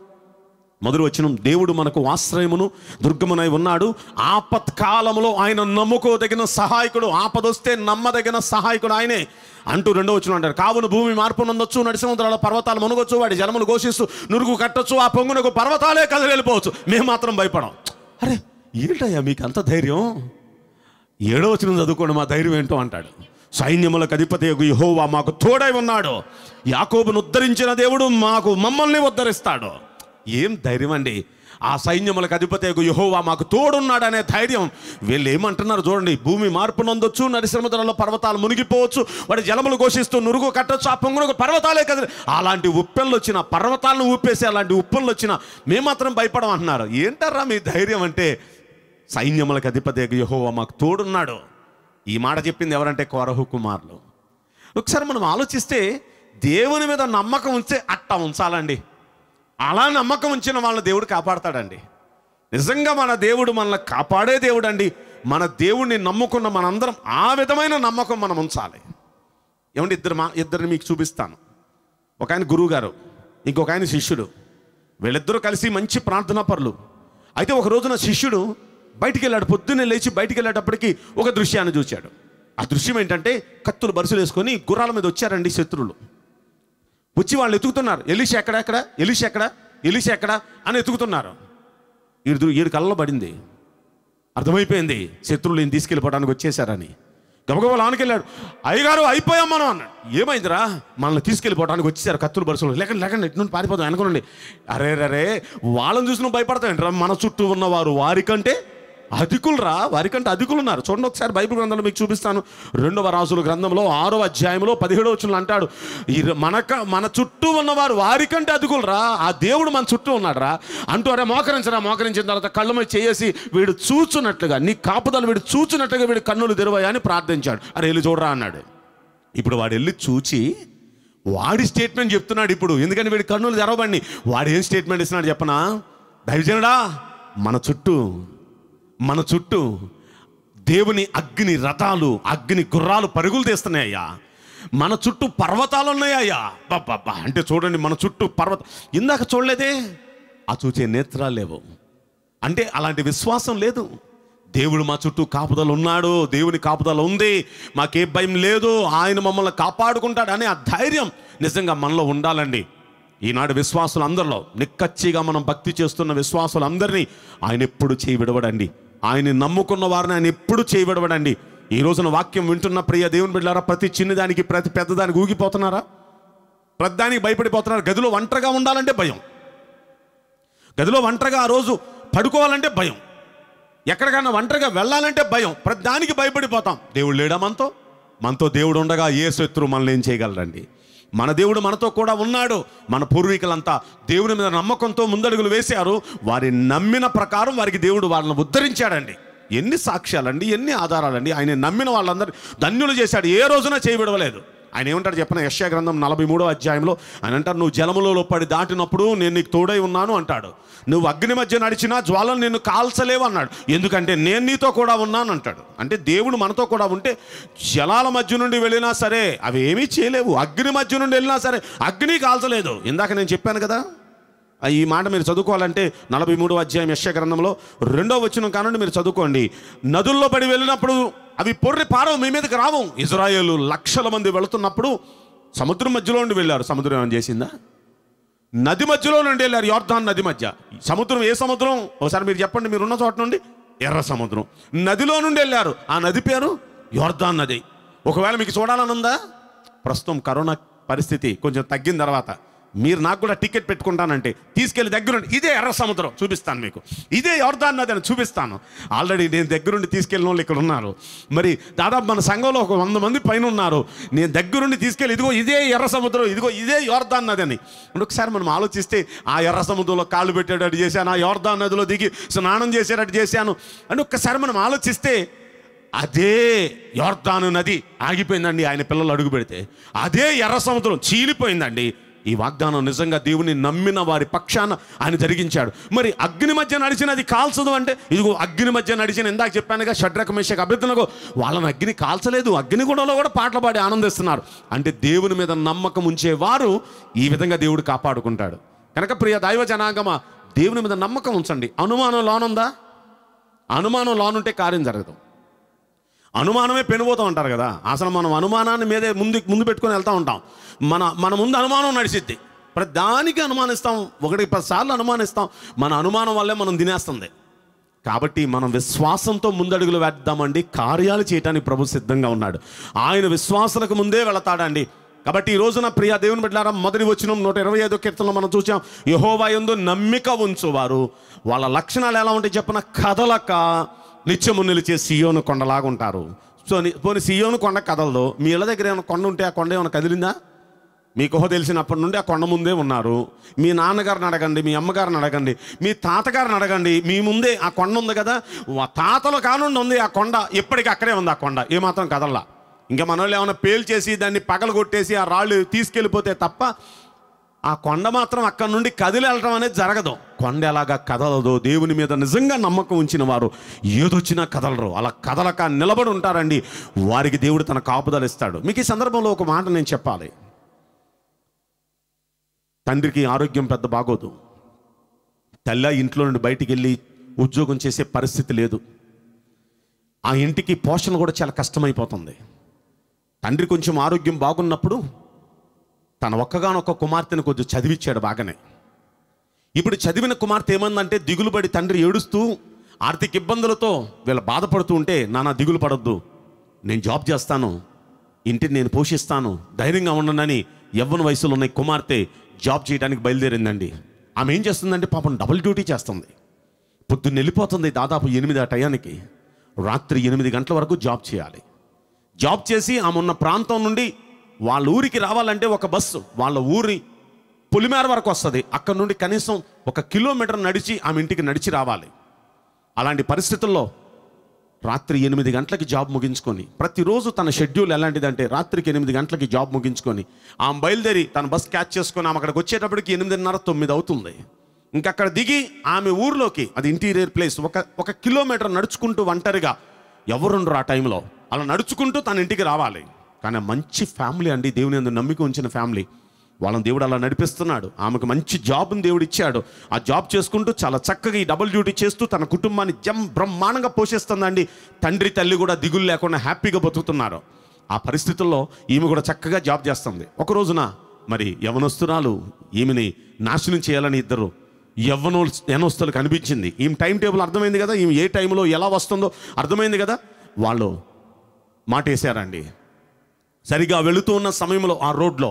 మొదలు వచ్చిన దేవుడు మనకు ఆశ్రయమును దుర్గమునై ఉన్నాడు. ఆపత్కాలములో ఆయన నమ్ముకోదగిన సహాయకుడు ఆపదొస్తే నమ్మదగిన సహాయకుడు ఆయనే. అంటూ రెండో వచ్చిన అంటారు. కావును భూమి మార్పు నొందొచ్చు నడిసముద్రాల పర్వతాలు మునగొచ్చు వాడి జలములు ఘోషిస్తూ నురుగు కట్టొచ్చు ఆ పొంగునకు పర్వతాలే కదిలి వెళ్ళిపోవచ్చు మేము మాత్రం భయపడం. అరే ఏంటయ్యా మీకు అంత ధైర్యం? ఏడో వచ్చిన చదువుకోండి మా ధైర్యం ఏంటో అంటాడు. సైన్యములకు అధిపతి యహోవా మాకు తోడై ఉన్నాడు. యాకోబును ఉద్ధరించిన దేవుడు మాకు మమ్మల్ని ఉద్ధరిస్తాడు. ఏం ధైర్యం అండి? ఆ సైన్యములకు అధిపతి యహోవా మాకు తోడున్నాడనే ధైర్యం. వీళ్ళు ఏమంటున్నారు చూడండి భూమి మార్పు నొందొచ్చు నరిసముద్రంలో పర్వతాలు మునిగిపోవచ్చు వాడి జలములు ఘోషిస్తూ నురుగు కట్టొచ్చు ఆ పొంగునకు పర్వతాలే కదా. అలాంటి ఉప్పెళ్ళు వచ్చిన పర్వతాలను ఊపేసి అలాంటి ఉప్పెళ్ళు వచ్చిన మేము మాత్రం భయపడం అంటున్నారు. మీ ధైర్యం అంటే? సైన్యములకు అధిపతి యహోవా మాకు తోడున్నాడు. ఈ మాట చెప్పింది ఎవరంటే కోరహు కుమారులు. ఒకసారి మనం ఆలోచిస్తే దేవుని మీద నమ్మకం ఉంచే అట్ట ఉంచాలండి. అలా నమ్మకం ఉంచిన వాళ్ళ దేవుడు కాపాడతాడండి. నిజంగా మన దేవుడు మనల్ని కాపాడే దేవుడు అండి మన దేవుడిని నమ్ముకున్న మనందరం ఆ విధమైన నమ్మకం మనం ఉంచాలి. ఏమంటే ఇద్దరు మా ఇద్దరిని మీకు చూపిస్తాను. ఒక ఆయన గురువు గారు ఇంకొక ఆయన శిష్యుడు. వీళ్ళిద్దరూ కలిసి మంచి ప్రార్థనా పరులు అయితే ఒక రోజున శిష్యుడు బయటికి వెళ్ళాడు పొద్దున్నే లేచి బయటికి వెళ్ళేటప్పటికి ఒక దృశ్యాన్ని చూశాడు. ఆ దృశ్యం ఏంటంటే కత్తులు బరుసలు వేసుకొని గుర్రాల మీద వచ్చారండి శత్రువులు. వచ్చి వాళ్ళు ఎతుకుతున్నారు ఎలిష ఎక్కడ ఎక్కడ? ఎలిష ఎక్కడ? ఎలిష ఎక్కడ? అని ఎతుకుతున్నారు ఈడు ఈడు కళ్ళలో పడింది. అర్థమైపోయింది. శత్రువులు ఈయన తీసుకెళ్ళిపోవడానికి వచ్చేసారని గబగబా లానుకెళ్ళాడు. అయ్యగారు అయిపోయాం మనం అన్నాడు. ఏమైందిరా? మనల్ని తీసుకెళ్ళిపోవడానికి వచ్చేసారు కత్తులు బరుసలు. లేకండి లేకండి ఎటు నుండి పారిపోతాం అనుకోండి అరే రే వాళ్ళని చూసి నువ్వు భయపడతావేంట్రా? మన చుట్టూ ఉన్నవారు వారికంటే అధికులరా? వారికంటే అధికులు ఉన్నారు చూడండి ఒకసారి బైబిల్ గ్రంథంలో మీకు చూపిస్తాను. రెండవ రాజుల గ్రంథంలో ఆరో అధ్యాయంలో పదిహేడో వచ్చిన అంటాడు ఈ మనక మన చుట్టూ ఉన్నవారు వారికంటే అధికులరా? ఆ దేవుడు మన చుట్టూ ఉన్నాడురా. అంటూ అరే మోకరించరా? మోకరించిన తర్వాత కళ్ళు మీద చేసి వీడు చూచున్నట్లుగా నీ కాపుదలు వీడు చూచున్నట్లుగా వీడు కన్నులు తెరవాయని అని ప్రార్థించాడు. అరే వెళ్ళి చూడరా అన్నాడు. ఇప్పుడు వాడు వెళ్ళి చూచి వాడి స్టేట్మెంట్ చెప్తున్నాడు ఇప్పుడు. ఎందుకంటే వీడి కన్నులు తెరవబండి వాడు ఏం స్టేట్మెంట్ ఇస్తున్నాడు చెప్పనా? దయచేయడా మన చుట్టూ మన చుట్టూ దేవుని అగ్ని రథాలు అగ్ని గుర్రాలు పరుగులు తీస్తున్నాయ్యా మన చుట్టూ పర్వతాలు ఉన్నాయ్యా బాబా అంటే చూడండి మన చుట్టూ పర్వత ఇందాక చూడలేదే? ఆ చూచే నేత్రాలు లేవు. అంటే అలాంటి విశ్వాసం లేదు. దేవుడు మా చుట్టూ కాపుదలు ఉన్నాడు దేవుని కాపుదల ఉంది. మాకే భయం లేదు ఆయన మమ్మల్ని కాపాడుకుంటాడు అనే ఆ ధైర్యం నిజంగా మనలో ఉండాలండి. ఈనాడు విశ్వాసులు అందరిలో నిక్కచ్చిగా మనం భక్తి చేస్తున్న విశ్వాసులు అందరినీ ఆయన ఎప్పుడు చేయి విడవడండి. ఆయన నమ్ముకున్న వారిని ఆయన ఎప్పుడు చేయబడబడండి ఈ రోజున వాక్యం వింటున్న ప్రియ దేవుని బిడ్డారా ప్రతి చిన్నదానికి ప్రతి పెద్దదానికి ఊగిపోతున్నారా? ప్రతిదానికి భయపడిపోతున్నారు? గదిలో ఒంటరిగా ఉండాలంటే భయం. గదిలో ఒంటరిగా ఆ రోజు పడుకోవాలంటే భయం. ఎక్కడికైనా ఒంటరిగా వెళ్ళాలంటే భయం. ప్రతి దానికి భయపడిపోతాం. దేవుడు లేడా మనతో? మనతో దేవుడు ఉండగా ఏ శత్రువు మనల్ని ఏం చేయగలరండి మన దేవుడు మనతో కూడా ఉన్నాడు. మన పూర్వీకులంతా దేవుని మీద నమ్మకంతో ముందడుగులు వేశారు. వారి నమ్మిన ప్రకారం వారికి దేవుడు వాళ్ళని ఉద్ధరించాడండి. ఎన్ని సాక్ష్యాలండి ఎన్ని ఆధారాలండి. ఆయన నమ్మిన వాళ్ళందరూ ధన్యులు చేశాడు. ఏ రోజున చేయబడవలేదు ఆయన ఏమంటాడు చెప్పిన? యశ్యా గ్రంథం నలభై మూడో అధ్యాయంలో ఆయన అంటారు నువ్వు జలములో పడి దాటినప్పుడు నేను నీకు తోడై ఉన్నాను అంటాడు. నువ్వు అగ్ని మధ్య నడిచినా జ్వాలను నిన్ను కాల్చలేవు అన్నాడు. ఎందుకంటే నేను నీతో కూడా ఉన్నాను అంటాడు. అంటే దేవుడు మనతో కూడా ఉంటే జలాల మధ్య నుండి వెళ్ళినా సరే అవి ఏమీ చేయలేవు. అగ్ని మధ్య నుండి వెళ్ళినా సరే అగ్ని కాల్చలేదు. ఇందాక నేను చెప్పాను కదా ఆ ఈ మాట మీరు చదువుకోవాలంటే నలభై మూడు అధ్యాయం యశ్య గ్రంథంలో రెండో వచ్చిన కానుండి మీరు చదువుకోండి. నదుల్లో పడి వెళ్ళినప్పుడు అవి పొర్రి పారవు మీ మీదకి రావు. ఇజ్రాయేలు లక్షల మంది వెళుతున్నప్పుడు సముద్రం మధ్యలో నుండి వెళ్ళారు. సముద్రం ఏమైనా చేసిందా? నది మధ్యలో నుండి వెళ్ళారు. యోర్ధాన్ నది మధ్య. సముద్రం ఏ సముద్రం? ఒకసారి మీరు చెప్పండి మీరు ఉన్న చోట నుండి? ఎర్ర సముద్రం. నదిలో నుండి వెళ్ళారు. ఆ నది పేరు? యోర్ధాన్ నది. ఒకవేళ మీకు చూడాలని ఉందా ప్రస్తుతం కరోనా పరిస్థితి కొంచెం తగ్గిన తర్వాత. మీరు నాకు కూడా టికెట్ పెట్టుకుంటానంటే తీసుకెళ్ళి దగ్గరుండి. ఇదే ఎర్ర సముద్రం చూపిస్తాను మీకు. ఇదే యోర్ధాన్ నది అని చూపిస్తాను. ఆల్రెడీ నేను దగ్గరుండి తీసుకెళ్ళిన వాళ్ళు ఇక్కడ ఉన్నారు. మరి దాదాపు మన సంఘంలో ఒక వంద మంది పైన ఉన్నారు. నేను దగ్గరుండి తీసుకెళ్ళి ఇదిగో ఇదే ఎర్ర సముద్రం ఇదిగో ఇదే యోర్ధాన్ నది అని. ఒకసారి మనం ఆలోచిస్తే ఆ ఎర్ర సముద్రంలో కాళ్ళు పెట్టేటట్టు చేశాను ఆ యోర్ధాన్ నదిలో దిగి స్నానం చేసేటట్టు చేశాను అని ఒక్కసారి మనం ఆలోచిస్తే అదే యోర్దాను నది ఆగిపోయిందండి. ఆయన పిల్లలు అడుగు పెడితే అదే ఎర్ర సముద్రం చీలిపోయిందండి. ఈ వాగ్దానం నిజంగా దేవుని నమ్మిన వారి పక్షాన ఆయన జరిగించాడు. మరి అగ్ని మధ్య నడిచినది కాల్చదు అంటే ఇదిగో అగ్ని మధ్య నడిచిన ఇందాక చెప్పానుగా షడ్రక మేషక అభ్యర్థులకు వాళ్ళని అగ్ని కాల్చలేదు అగ్ని గుణంలో కూడా పాటలు పాడి ఆనందిస్తున్నారు. అంటే దేవుని మీద నమ్మకం ఉంచేవారు ఈ విధంగా దేవుడు కాపాడుకుంటాడు. కనుక ప్రియ దైవ జనాంగమ దేవుని మీద నమ్మకం ఉంచండి. అనుమానం లోనుందా? అనుమానం లోనుంటే కార్యం జరగదు. అనుమానమే పెనుపోతూ ఉంటారు కదా. అసలు మనం అనుమానాన్ని మీదే ముందు ముందు పెట్టుకొని వెళ్తూ ఉంటాం. మన మన ముందు అనుమానం నడిచిద్ది. ప్రతి దానికి అనుమానిస్తాం ఒకటి పది సార్లు అనుమానిస్తాం. మన అనుమానం వల్లే మనం తినేస్తుంది. కాబట్టి మనం విశ్వాసంతో ముందడుగులు వేద్దామండి. కార్యాలు చేయటానికి ప్రభు సిద్ధంగా ఉన్నాడు. ఆయన విశ్వాసులకు ముందే వెళతాడండి. కాబట్టి ఈ రోజున ప్రియ దేవుని బిడ్డారా మొదటి వచ్చిన నూట ఇరవై ఐదో కీర్తనలో మనం చూసాం యహోవా ఎందు నమ్మిక ఉంచువారు. వాళ్ళ లక్షణాలు ఎలా ఉంటాయి? చెప్పిన కదలక నిత్యము నిలిచే సియోను కొండలాగా ఉంటారు. సో పోనీ సియోను కొండ కదలదు. మీ ఇళ్ళ దగ్గర ఏమైనా కొండ ఉంటే ఆ కొండ ఏమైనా కదిలిందా? మీకు ఊహ తెలిసినప్పటి నుండి ఆ కొండ ముందే ఉన్నారు. మీ నాన్నగారిని అడగండి మీ అమ్మగారిని అడగండి మీ తాతగారిని అడగండి. మీ ముందే ఆ కొండ ఉంది కదా? తాతలు తాతల కానుండి ఉంది ఆ కొండ. ఇప్పటికీ అక్కడే ఉంది ఆ కొండ. ఏమాత్రం కదల్లా. ఇంకా మన వాళ్ళు ఏమైనా పేల్చేసి దాన్ని పగలు కొట్టేసి ఆ రాళ్ళు తీసుకెళ్ళిపోతే తప్ప ఆ కొండ మాత్రం అక్కడ నుండి కదిలి వెళ్ళడం అనేది జరగదు. కొండ ఎలాగా కదలదు? దేవుని మీద నిజంగా నమ్మకం ఉంచిన వారు ఏదొచ్చినా కదలరు. అలా కదలక నిలబడి ఉంటారండి. వారికి దేవుడు తన కాపుదలు ఇస్తాడు. మీకు ఈ సందర్భంలో ఒక మాట నేను చెప్పాలి. తండ్రికి ఆరోగ్యం పెద్ద బాగోదు. తల్లి ఇంట్లో నుండి బయటికి వెళ్ళి ఉద్యోగం చేసే పరిస్థితి లేదు. ఆ ఇంటికి పోషణ కూడా చాలా కష్టమైపోతుంది. తండ్రి కొంచెం ఆరోగ్యం బాగున్నప్పుడు తన ఒక్కగానొక్క కుమార్తెను కొద్దిగా చదివిచ్చాడు బాగానే. ఇప్పుడు చదివిన కుమార్తె ఏమందంటే దిగులు పడి తండ్రి ఏడుస్తూ ఆర్థిక ఇబ్బందులతో వీళ్ళ బాధపడుతూ ఉంటే నాన్న దిగులు పడొద్దు. నేను జాబ్ చేస్తాను. ఇంటిని నేను పోషిస్తాను. ధైర్యంగా ఉండనని యవ్వన వయసులో ఉన్న కుమార్తె జాబ్ చేయడానికి బయలుదేరిందండి. ఆమె ఏం చేస్తుందంటే పాపం డబుల్ డ్యూటీ చేస్తుంది. పొద్దున్న వెళ్ళిపోతుంది దాదాపు ఎనిమిది ఆ టయానికి. రాత్రి ఎనిమిది గంటల వరకు జాబ్ చేయాలి. జాబ్ చేసి ఆమె ఉన్న ప్రాంతం నుండి వాళ్ళ ఊరికి రావాలంటే ఒక బస్సు. వాళ్ళ ఊరి పులిమేర వరకు వస్తుంది. అక్కడ నుండి కనీసం ఒక కిలోమీటర్ నడిచి ఆమె ఇంటికి నడిచి రావాలి. అలాంటి పరిస్థితుల్లో రాత్రి ఎనిమిది గంటలకి జాబ్ ముగించుకొని ప్రతిరోజు తన షెడ్యూల్ ఎలాంటిదంటే రాత్రికి ఎనిమిది గంటలకి జాబ్ ముగించుకొని ఆమె బయలుదేరి తన బస్ క్యాచ్ చేసుకొని ఆమె అక్కడికి వచ్చేటప్పటికి ఎనిమిదిన్నర తొమ్మిది అవుతుంది. ఇంకా అక్కడ దిగి ఆమె ఊర్లోకి అది ఇంటీరియర్ ప్లేస్ ఒక ఒక కిలోమీటర్ నడుచుకుంటూ ఒంటరిగా ఎవరుండరు ఆ టైంలో? అలా నడుచుకుంటూ తన ఇంటికి రావాలి. కానీ మంచి ఫ్యామిలీ అండి. దేవుని అందు నమ్మిక ఉంచిన ఫ్యామిలీ. వాళ్ళని దేవుడు అలా నడిపిస్తున్నాడు. ఆమెకు మంచి జాబ్ని దేవుడు ఇచ్చాడు. ఆ జాబ్ చేసుకుంటూ చాలా చక్కగా ఈ డబుల్ డ్యూటీ చేస్తూ తన కుటుంబాన్ని జం బ్రహ్మాండంగా పోషిస్తుందండి. తండ్రి తల్లి కూడా దిగులు లేకుండా హ్యాపీగా బతుకుతున్నారు. ఆ పరిస్థితుల్లో ఈమె కూడా చక్కగా జాబ్ చేస్తుంది. ఒక రోజున మరి యవనస్తురాలు ఈమెని నాశనం చేయాలని ఇద్దరు యవ్వనో యనోస్తులు కనిపించింది ఈమె టైం టేబుల్ అర్థమైంది కదా? ఈమె ఏ టైంలో ఎలా వస్తుందో అర్థమైంది కదా? వాళ్ళు మాట వేసారండి సరిగా వెళుతూ ఉన్న సమయంలో ఆ రోడ్లో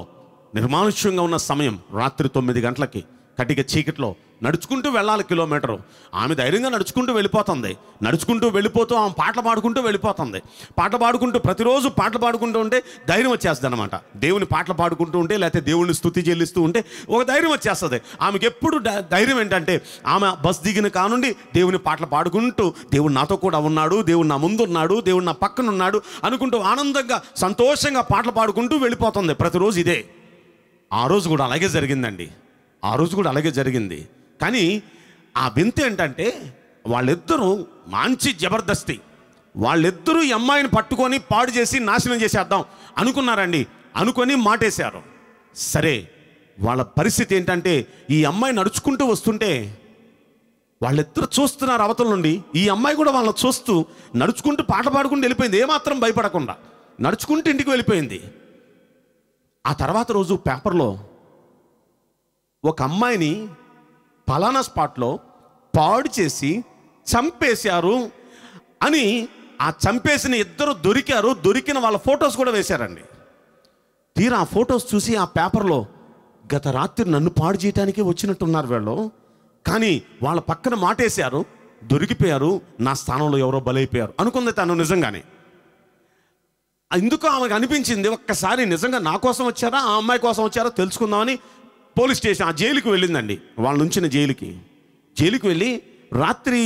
నిర్మానుష్యంగా ఉన్న సమయం రాత్రి తొమ్మిది గంటలకి కటిక చీకట్లో నడుచుకుంటూ వెళ్ళాలి కిలోమీటరు. ఆమె ధైర్యంగా నడుచుకుంటూ వెళ్ళిపోతుంది. నడుచుకుంటూ వెళ్ళిపోతూ ఆమె పాటలు పాడుకుంటూ వెళ్ళిపోతుంది. పాటలు పాడుకుంటూ ప్రతిరోజు పాటలు పాడుకుంటూ ఉంటే ధైర్యం వచ్చేస్తుంది అనమాట దేవుని పాటలు పాడుకుంటూ ఉంటే లేకపోతే దేవుని స్థుతి చెల్లిస్తూ ఉంటే ఒక ధైర్యం వచ్చేస్తుంది. ఆమెకి ఎప్పుడు ధైర్యం ఏంటంటే ఆమె బస్ దిగిన కానుండి దేవుని పాటలు పాడుకుంటూ దేవుడు నాతో కూడా ఉన్నాడు దేవుడు నా ముందు ఉన్నాడు దేవుడు నా పక్కన ఉన్నాడు అనుకుంటూ ఆనందంగా సంతోషంగా పాటలు పాడుకుంటూ వెళ్ళిపోతుంది. ప్రతిరోజు ఇదే. ఆ రోజు కూడా అలాగే జరిగిందండి. ఆ రోజు కూడా అలాగే జరిగింది. కానీ ఆ వింత ఏంటంటే వాళ్ళిద్దరూ మంచి జబర్దస్తి. వాళ్ళిద్దరూ ఈ అమ్మాయిని పట్టుకొని పాడు చేసి నాశనం చేసేద్దాం అనుకున్నారండి. అనుకొని మాటేశారు. సరే వాళ్ళ పరిస్థితి ఏంటంటే ఈ అమ్మాయి నడుచుకుంటూ వస్తుంటే వాళ్ళిద్దరు చూస్తున్నారు అవతల నుండి. ఈ అమ్మాయి కూడా వాళ్ళని చూస్తూ నడుచుకుంటూ పాట పాడుకుంటూ వెళ్ళిపోయింది. ఏమాత్రం భయపడకుండా నడుచుకుంటూ ఇంటికి వెళ్ళిపోయింది. ఆ తర్వాత రోజు పేపర్లో ఒక అమ్మాయిని పలానా స్పాట్లో పాడు చేసి చంపేశారు అని ఆ చంపేసిన ఇద్దరు దొరికారు దొరికిన వాళ్ళ ఫొటోస్ కూడా వేశారండి. తీరా ఆ ఫొటోస్ చూసి ఆ పేపర్లో గత రాత్రి నన్ను పాడు చేయటానికి వచ్చినట్టున్నారు వీళ్ళు. కానీ వాళ్ళ పక్కన మాటేశారు దొరికిపోయారు నా స్థానంలో ఎవరో బలైపోయారు. అనుకుంది తను నిజంగానే. ఎందుకు ఆమెకు అనిపించింది ఒక్కసారి నిజంగా నా కోసం వచ్చారా ఆ అమ్మాయి కోసం వచ్చారా తెలుసుకుందామని పోలీస్ స్టేషన్ ఆ జైలుకి వెళ్ళిందండి వాళ్ళ నుంచిన జైలుకి. జైలుకి వెళ్ళి రాత్రి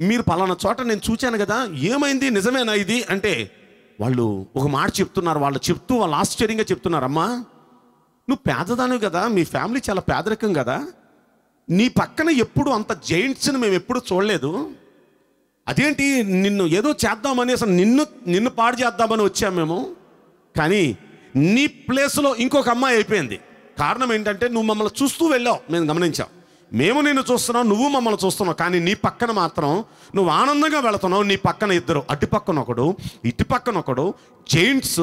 మీరు పలానా చోట నేను చూచాను కదా ఏమైంది నిజమేనా ఇది అంటే వాళ్ళు ఒక మాట చెప్తున్నారు వాళ్ళు చెప్తూ వాళ్ళు ఆశ్చర్యంగా చెప్తున్నారమ్మా నువ్వు పేదదానివి కదా మీ ఫ్యామిలీ చాలా పేదరికం కదా నీ పక్కన ఎప్పుడు అంత జైంట్స్ని మేము ఎప్పుడు చూడలేదు. అదేంటి నిన్ను ఏదో చేద్దామని అసలు నిన్ను నిన్ను పాడు చేద్దామని వచ్చాం మేము. కానీ నీ ప్లేస్లో ఇంకొక అమ్మాయి అయిపోయింది. కారణం ఏంటంటే నువ్వు మమ్మల్ని చూస్తూ వెళ్ళావు. మేము గమనించాం. మేము నిన్ను చూస్తున్నావు నువ్వు మమ్మల్ని చూస్తున్నావు కానీ నీ పక్కన మాత్రం నువ్వు ఆనందంగా వెళుతున్నావు. నీ పక్కన ఇద్దరు అటు పక్కన ఒకడు ఇటు పక్కన ఒకడు జెయింట్స్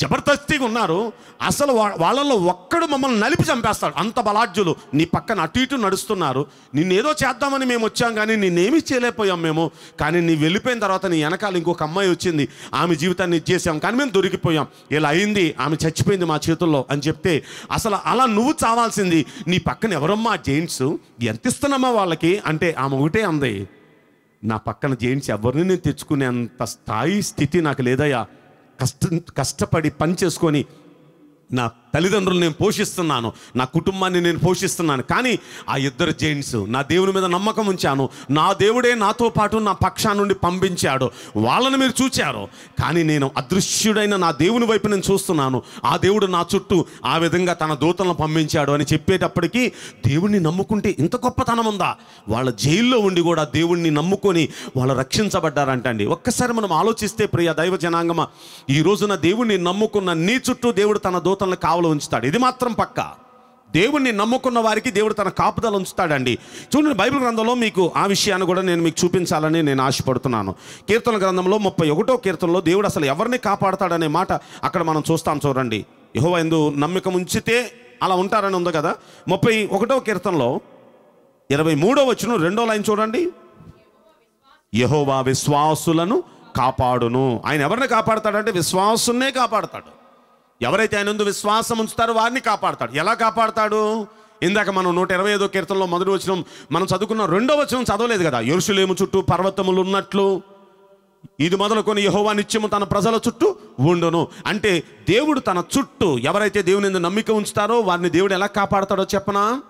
జబర్దస్తిగా ఉన్నారు. అసలు వాళ్ళలో వాళ్ళల్లో ఒక్కడు మమ్మల్ని నలిపి చంపేస్తాడు. అంత బలాఢ్యులు నీ పక్కన అటు ఇటు నడుస్తున్నారు. నిన్నేదో చేద్దామని మేము వచ్చాం కానీ నిన్నేమీ చేయలేకపోయాం మేము. కానీ నీ వెళ్ళిపోయిన తర్వాత నీ వెనకాల ఇంకొక అమ్మాయి వచ్చింది. ఆమె జీవితాన్ని ఇచ్చేసాం కానీ మేము దొరికిపోయాం. ఇలా అయింది. ఆమె చచ్చిపోయింది మా చేతుల్లో అని చెప్తే అసలు అలా నువ్వు చావాల్సింది నీ పక్కన ఎవరమ్మా జెయింట్స్ ఎంత ఇస్తున్నామా వాళ్ళకి? అంటే ఆమె ఒకటే అంది. నా పక్కన జెయింట్స్ ఎవరిని నేను తెచ్చుకునేంత స్థాయి స్థితి నాకు లేదయ్యా. కష్ట కష్టపడి పని చేసుకొని నా తల్లిదండ్రులు నేను పోషిస్తున్నాను నా కుటుంబాన్ని నేను పోషిస్తున్నాను కానీ ఆ ఇద్దరు జైంట్స్ నా దేవుని మీద నమ్మకం ఉంచాను నా దేవుడే నాతో పాటు నా పక్షా నుండి పంపించాడు వాళ్ళని మీరు చూచారు కానీ నేను అదృశ్యుడైన నా దేవుని వైపు నేను చూస్తున్నాను ఆ దేవుడు నా చుట్టూ ఆ విధంగా తన దూతలను పంపించాడు అని చెప్పేటప్పటికీ దేవుణ్ణి నమ్ముకుంటే ఇంత గొప్పతనం ఉందా? వాళ్ళ జైల్లో ఉండి కూడా దేవుణ్ణి నమ్ముకొని వాళ్ళు రక్షించబడ్డారంటండి. ఒక్కసారి మనం ఆలోచిస్తే ప్రియ దైవ జనాంగమ ఈ రోజున దేవుణ్ణి నమ్ముకున్న నీ చుట్టూ దేవుడు తన దూతలను కావాలి ఉంచుతాడు. ఇది మాత్రం పక్క. దేవుణ్ణి నమ్ముకున్న వారికి దేవుడు తన కాపుదల ఉంచుతాడండి. చూడండి బైబిల్ గ్రంథంలో మీకు ఆ విషయాన్ని కూడా నేను మీకు చూపించాలని నేను ఆశపడుతున్నాను. కీర్తన గ్రంథంలో ముప్పై ఒకటో కీర్తనలో దేవుడు అసలు ఎవరిని కాపాడతాడనే మాట అక్కడ మనం చూస్తాం చూడండి. యహోవా ఎందు నమ్మకం ఉంచితే అలా ఉంటారని ఉంది కదా? ముప్పై ఒకటో కీర్తనలో ఇరవై మూడో వచ్చిన రెండో లైన్ చూడండి. యహోవా విశ్వాసులను కాపాడును. ఆయన ఎవరిని కాపాడతాడంటే విశ్వాసున్నే కాపాడతాడు. ఎవరైతే ఆయన ముందు విశ్వాసం ఉంచుతారో వారిని కాపాడతాడు. ఎలా కాపాడతాడు? ఇందాక మనం నూట ఇరవై ఐదో కీర్తనలో మొదటి వచనం మనం చదువుకున్న రెండో వచనం చదవలేదు కదా. యరుషులేము చుట్టూ పర్వతములు ఉన్నట్లు ఇది మొదలుకొని యహోవా నిత్యము తన ప్రజల చుట్టూ ఉండును. అంటే దేవుడు తన చుట్టూ ఎవరైతే దేవుని ఎందుకు నమ్మిక ఉంచుతారో వారిని దేవుడు ఎలా కాపాడతాడో చెప్పనా?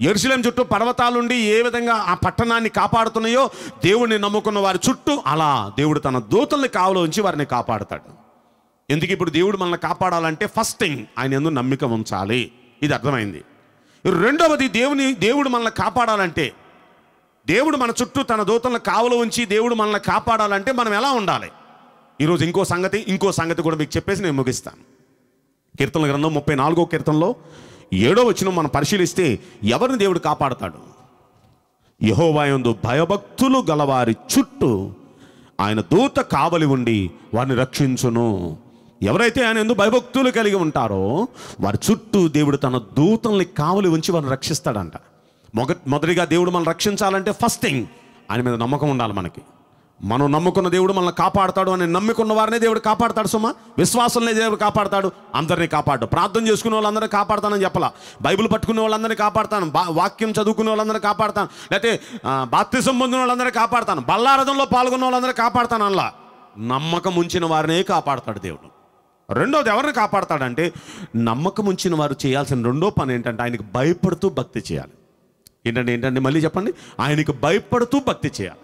ఎరుసలేం చుట్టూ పర్వతాలుండి ఏ విధంగా ఆ పట్టణాన్ని కాపాడుతున్నాయో దేవుడిని నమ్ముకున్న వారి చుట్టూ అలా దేవుడు తన దూతల్ని కావలో ఉంచి వారిని కాపాడతాడు. ఎందుకు ఇప్పుడు దేవుడు మనల్ని కాపాడాలంటే ఫస్ట్ థింగ్ ఆయన ఎందు నమ్మిక ఉంచాలి. ఇది అర్థమైంది. రెండవది దేవుని దేవుడు మనల్ని కాపాడాలంటే దేవుడు మన చుట్టూ తన దూతలను కావలు ఉంచి దేవుడు మనల్ని కాపాడాలంటే మనం ఎలా ఉండాలి? ఈరోజు ఇంకో సంగతి ఇంకో సంగతి కూడా మీకు చెప్పేసి నేను ముగిస్తాను. కీర్తన గ్రంథం ముప్పై నాలుగో కీర్తనలో ఏడో వచ్చిన మనం పరిశీలిస్తే ఎవరిని దేవుడు కాపాడతాడు? యహోవాయందు భయభక్తులు గలవారి చుట్టూ ఆయన దూత కావలి ఉండి వారిని రక్షించును. ఎవరైతే ఆయన ఎందు భయభక్తులు కలిగి ఉంటారో వారి చుట్టూ దేవుడు తన దూతల్ని కావలి ఉంచి వారిని రక్షిస్తాడంట. మొగ మొదటిగా దేవుడు మనం రక్షించాలంటే ఫస్ట్ థింగ్ ఆయన మీద నమ్మకం ఉండాలి మనకి. మనం నమ్ముకున్న దేవుడు మనల్ని కాపాడతాడు అని నమ్ముకున్న వారినే దేవుడు కాపాడతాడు సుమా. విశ్వాసంలో దేవుడు కాపాడతాడు అందరినీ కాపాడు. ప్రార్థన చేసుకునే వాళ్ళందరినీ కాపాడతానని చెప్పలా? బైబిల్ పట్టుకునే వాళ్ళందరినీ కాపాడతాను వాక్యం చదువుకునే వాళ్ళందరినీ కాపాడతాను లేకపోతే బాప్తిసం పొందిన వాళ్ళందరినీ కాపాడతాను బల్లారథంలో పాల్గొన్న వాళ్ళందరినీ కాపాడతాను అలా నమ్మకం ఉంచిన వారినే కాపాడతాడు దేవుడు. రెండోది ఎవరిని కాపాడతాడంటే నమ్మకం ఉంచిన వారు చేయాల్సిన రెండో పని ఏంటంటే ఆయనకు భయపడుతూ భక్తి చేయాలి. ఏంటంటే ఏంటంటే మళ్ళీ చెప్పండి? ఆయనకు భయపడుతూ భక్తి చేయాలి.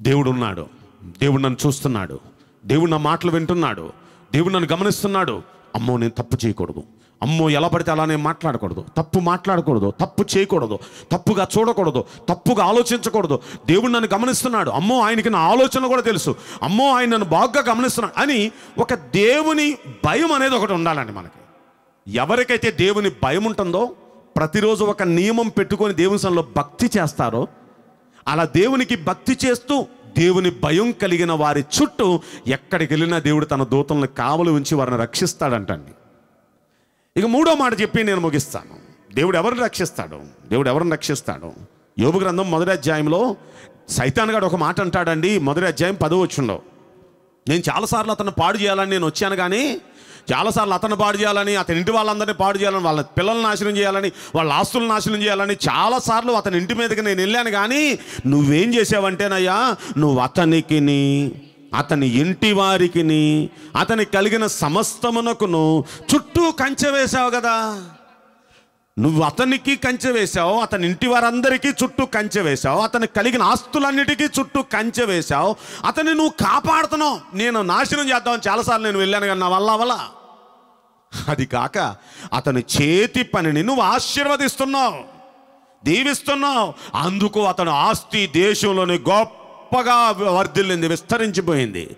దేవుడు ఉన్నాడు. దేవుడు నన్ను చూస్తున్నాడు. దేవుడు నా మాటలు వింటున్నాడు. దేవుడు నన్ను గమనిస్తున్నాడు. అమ్మో నేను తప్పు చేయకూడదు. అమ్మో ఎలా పడితే అలానే మాట్లాడకూడదు. తప్పు మాట్లాడకూడదు. తప్పు చేయకూడదు. తప్పుగా చూడకూడదు. తప్పుగా ఆలోచించకూడదు. దేవుడు నన్ను గమనిస్తున్నాడు. అమ్మో ఆయనకి నా ఆలోచన కూడా తెలుసు. అమ్మో ఆయన నన్ను బాగా గమనిస్తున్నాడు అని ఒక దేవుని భయం అనేది ఒకటి ఉండాలండి మనకి. ఎవరికైతే దేవుని భయం ఉంటుందో ప్రతిరోజు ఒక నియమం పెట్టుకొని దేవుని సంలో భక్తి చేస్తారో అలా దేవునికి భక్తి చేస్తూ దేవుని భయం కలిగిన వారి చుట్టూ ఎక్కడికి వెళ్ళినా దేవుడు తన దూతలను కావలి ఉంచి వారిని రక్షిస్తాడంటండి. ఇక మూడో మాట చెప్పి నేను ముగిస్తాను. దేవుడు ఎవరిని రక్షిస్తాడు? దేవుడు ఎవరిని రక్షిస్తాడు? యోగు గ్రంథం మొదటి అధ్యాయంలో సైతాన్ గారు ఒక మాట అంటాడండి మొదటి అధ్యాయం పదవి వచ్చుండవు నేను చాలాసార్లు అతను పాడు చేయాలని నేను వచ్చాను కానీ చాలాసార్లు అతను పాడు చేయాలని అతని ఇంటి వాళ్ళందరినీ పాడు చేయాలని వాళ్ళ పిల్లల్ని నాశనం చేయాలని వాళ్ళ ఆస్తులను నాశనం చేయాలని చాలాసార్లు అతని ఇంటి మీదకి నేను వెళ్ళాను కానీ నువ్వేం చేసావంటేనయ్యా నువ్వు అతనికిని అతని ఇంటి వారికిని అతని కలిగిన సమస్తమునకును చుట్టూ కంచె వేశావు కదా. నువ్వు అతనికి కంచె వేశావు అతని ఇంటి వారందరికీ చుట్టూ కంచె వేశావు అతనికి కలిగిన ఆస్తులన్నిటికీ చుట్టూ కంచె వేశావు. అతన్ని నువ్వు కాపాడుతున్నావు. నేను నాశనం చేద్దామని చాలాసార్లు నేను వెళ్ళాను కానీ నా వల్ల వల్ల అది కాక అతని చేతి పనిని నువ్వు ఆశీర్వదిస్తున్నావు దీవిస్తున్నావు. అందుకు అతను ఆస్తి దేశంలోని గొప్ప గొప్పగా వర్ధిల్లింది విస్తరించిపోయింది.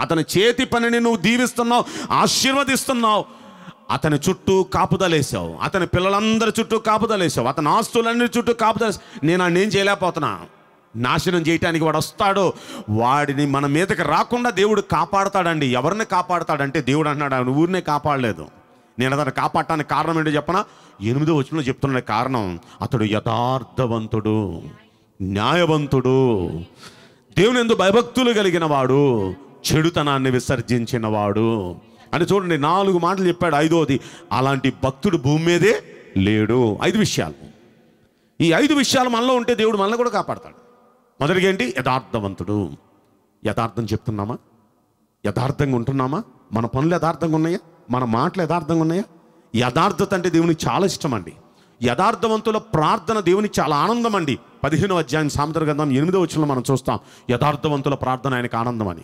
అతని చేతి పనిని నువ్వు దీవిస్తున్నావు ఆశీర్వదిస్తున్నావు. అతని చుట్టూ కాపుదలేసావు అతని పిల్లలందరి చుట్టూ కాపుదలేసావు అతని ఆస్తులన్నీ చుట్టూ కాపుదలేసావు నేను ఆయన ఏం చేయలేకపోతున్నా. నాశనం చేయటానికి వాడు వస్తాడు. వాడిని మన మీదకి రాకుండా దేవుడు కాపాడతాడండి. ఎవరిని కాపాడతాడంటే దేవుడు అన్నాడు ఆయన ఊరినే కాపాడలేదు. నేను అతను కాపాడటానికి కారణం ఏంటో చెప్పనా? ఎనిమిదో వచనంలో చెప్తున్న కారణం అతడు యథార్థవంతుడు న్యాయవంతుడు. దేవుని ఎందు భయభక్తులు కలిగిన వాడు చెడుతనాన్ని విసర్జించిన వాడు అని చూడండి నాలుగు మాటలు చెప్పాడు ఐదోది అలాంటి భక్తుడు భూమి మీదే లేడు. ఐదు విషయాలు. ఈ ఐదు విషయాలు మనలో ఉంటే దేవుడు మనల్ని కూడా కాపాడతాడు. మొదటిగా ఏంటి యథార్థవంతుడు. యథార్థం చెప్తున్నామా? యథార్థంగా ఉంటున్నామా? మన పనులు యథార్థంగా ఉన్నాయా? మన మాటలు యథార్థంగా ఉన్నాయా? యథార్థత అంటే దేవునికి చాలా ఇష్టం అండి. యథార్థవంతుల ప్రార్థన దేవునికి చాలా ఆనందం అండి పదిహేనో అధ్యాయం సామెతల గ్రంథం ఎనిమిదో వచ్చిన మనం చూస్తాం. యథార్థవంతుల ప్రార్థన ఆయనకు ఆనందం అని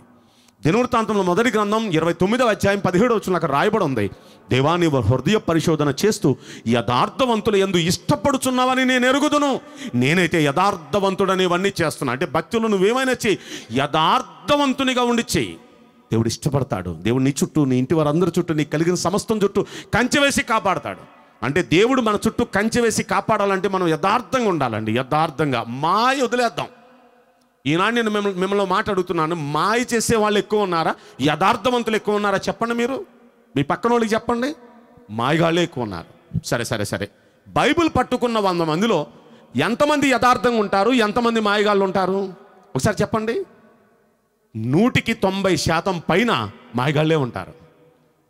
దినవృత్తాంతంలో మొదటి గ్రంథం ఇరవై తొమ్మిదవ అధ్యాయం పదిహేడు వచ్చిన అక్కడ రాయబడి ఉంది. దేవాన్ని హృదయ పరిశోధన చేస్తూ యథార్థవంతులు ఎందు ఇష్టపడుచున్నావని నేను ఎరుగుదును. నేనైతే యథార్థవంతుడని ఇవన్నీ చేస్తున్నా. అంటే భక్తులు నువ్వేమైనా చెయ్యి. యథార్థవంతునిగా ఉండి చెయ్యి. దేవుడు ఇష్టపడతాడు. దేవుడు నీ చుట్టూ నీ ఇంటి వారందరి చుట్టూ నీకు కలిగిన సమస్తం చుట్టూ కంచె వేసి కాపాడతాడు. అంటే దేవుడు మన చుట్టూ కంచె వేసి కాపాడాలంటే మనం యథార్థంగా ఉండాలండి. యథార్థంగా. మాయ వదిలేద్దాం. ఈనాడు నేను మిమ్మల్ని మిమ్మల్ని మాట అడుగుతున్నాను. మాయ చేసే వాళ్ళు ఎక్కువ ఉన్నారా? యథార్థవంతులు ఎక్కువ ఉన్నారా? చెప్పండి మీరు. మీ పక్కన వాళ్ళకి చెప్పండి. మాయగాళ్ళే ఎక్కువ ఉన్నారు. సరే సరే సరే. బైబిల్ పట్టుకున్న వంద మందిలో ఎంతమంది యథార్థంగా ఉంటారు? ఎంతమంది మాయగాళ్ళు ఉంటారు? ఒకసారి చెప్పండి. నూటికి తొంభై శాతం పైన మాయగాళ్ళే ఉంటారు.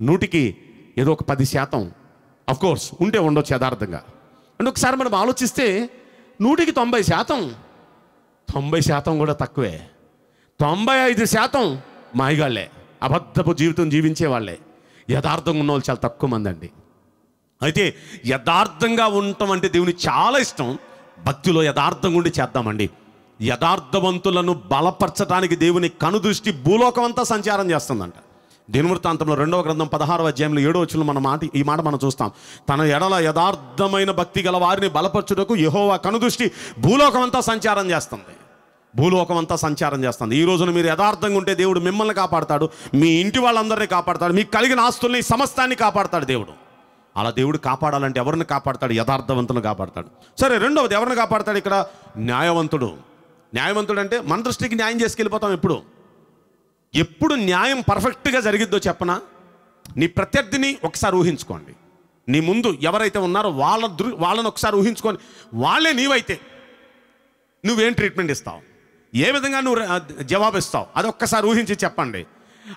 నూటికి ఏదో ఒక పది శాతం. కోర్స్ ఉంటే ఉండొచ్చు యథార్థంగా. అంటే ఒకసారి మనం ఆలోచిస్తే నూటికి తొంభై శాతం తొంభై శాతం కూడా తక్కువే. తొంభై ఐదు శాతం మాయగాళ్ళే అబద్ధపు జీవితం జీవించే వాళ్ళే. యథార్థంగా ఉన్న వాళ్ళు చాలా తక్కువ మంది అండి. అయితే యథార్థంగా ఉండటం అంటే దేవునికి చాలా ఇష్టం. భక్తిలో యథార్థంగా ఉండి చేద్దామండి. యథార్థవంతులను బలపరచడానికి దేవుని కనుదృష్టి భూలోకం అంతా సంచారం చేస్తుందంట. దినవృత్తాంతంలో రెండవ గ్రంథం పదహారవ అధ్యాయంలో ఏడో వచ్చిన మన మాట ఈ మాట మనం చూస్తాం. తన ఎడల యథార్థమైన భక్తి గల వారిని బలపరచుటకు యహోవా కనుదృష్టి భూలోకం అంతా సంచారం చేస్తుంది. భూలోకం అంతా సంచారం చేస్తుంది. ఈ రోజున మీరు యథార్థంగా ఉంటే దేవుడు మిమ్మల్ని కాపాడతాడు మీ ఇంటి వాళ్ళందరినీ కాపాడతాడు మీకు కలిగిన ఆస్తుల్ని సమస్తాన్ని కాపాడతాడు దేవుడు. అలా దేవుడు కాపాడాలంటే ఎవరిని కాపాడతాడు? యథార్థవంతులను కాపాడతాడు. సరే రెండవది ఎవరిని కాపాడతాడు ఇక్కడ? న్యాయవంతుడు. న్యాయవంతుడు అంటే మన దృష్టికి న్యాయం చేసుకెళ్ళిపోతాం ఎప్పుడు? ఎప్పుడు న్యాయం పర్ఫెక్ట్గా జరిగిద్దో చెప్పనా? నీ ప్రత్యర్థిని ఒకసారి ఊహించుకోండి. నీ ముందు ఎవరైతే ఉన్నారో వాళ్ళ దృ వాళ్ళని ఒకసారి ఊహించుకొని వాళ్ళే నీవైతే నువ్వేం ట్రీట్మెంట్ ఇస్తావు? ఏ విధంగా నువ్వు జవాబు జవాబిస్తావు అది ఒక్కసారి ఊహించి చెప్పండి.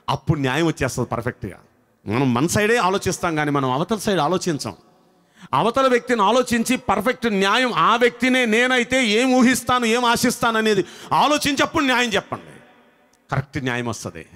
అప్పుడు న్యాయం వచ్చేస్తుంది పర్ఫెక్ట్గా. మనం మన సైడే ఆలోచిస్తాం కానీ మనం అవతల సైడ్ ఆలోచించాం. అవతల వ్యక్తిని ఆలోచించి పర్ఫెక్ట్ న్యాయం ఆ వ్యక్తినే నేనైతే ఏం ఊహిస్తాను ఏం ఆశిస్తాను అనేది ఆలోచించి అప్పుడు న్యాయం చెప్పండి. కరెక్ట్ న్యాయం వస్తుంది.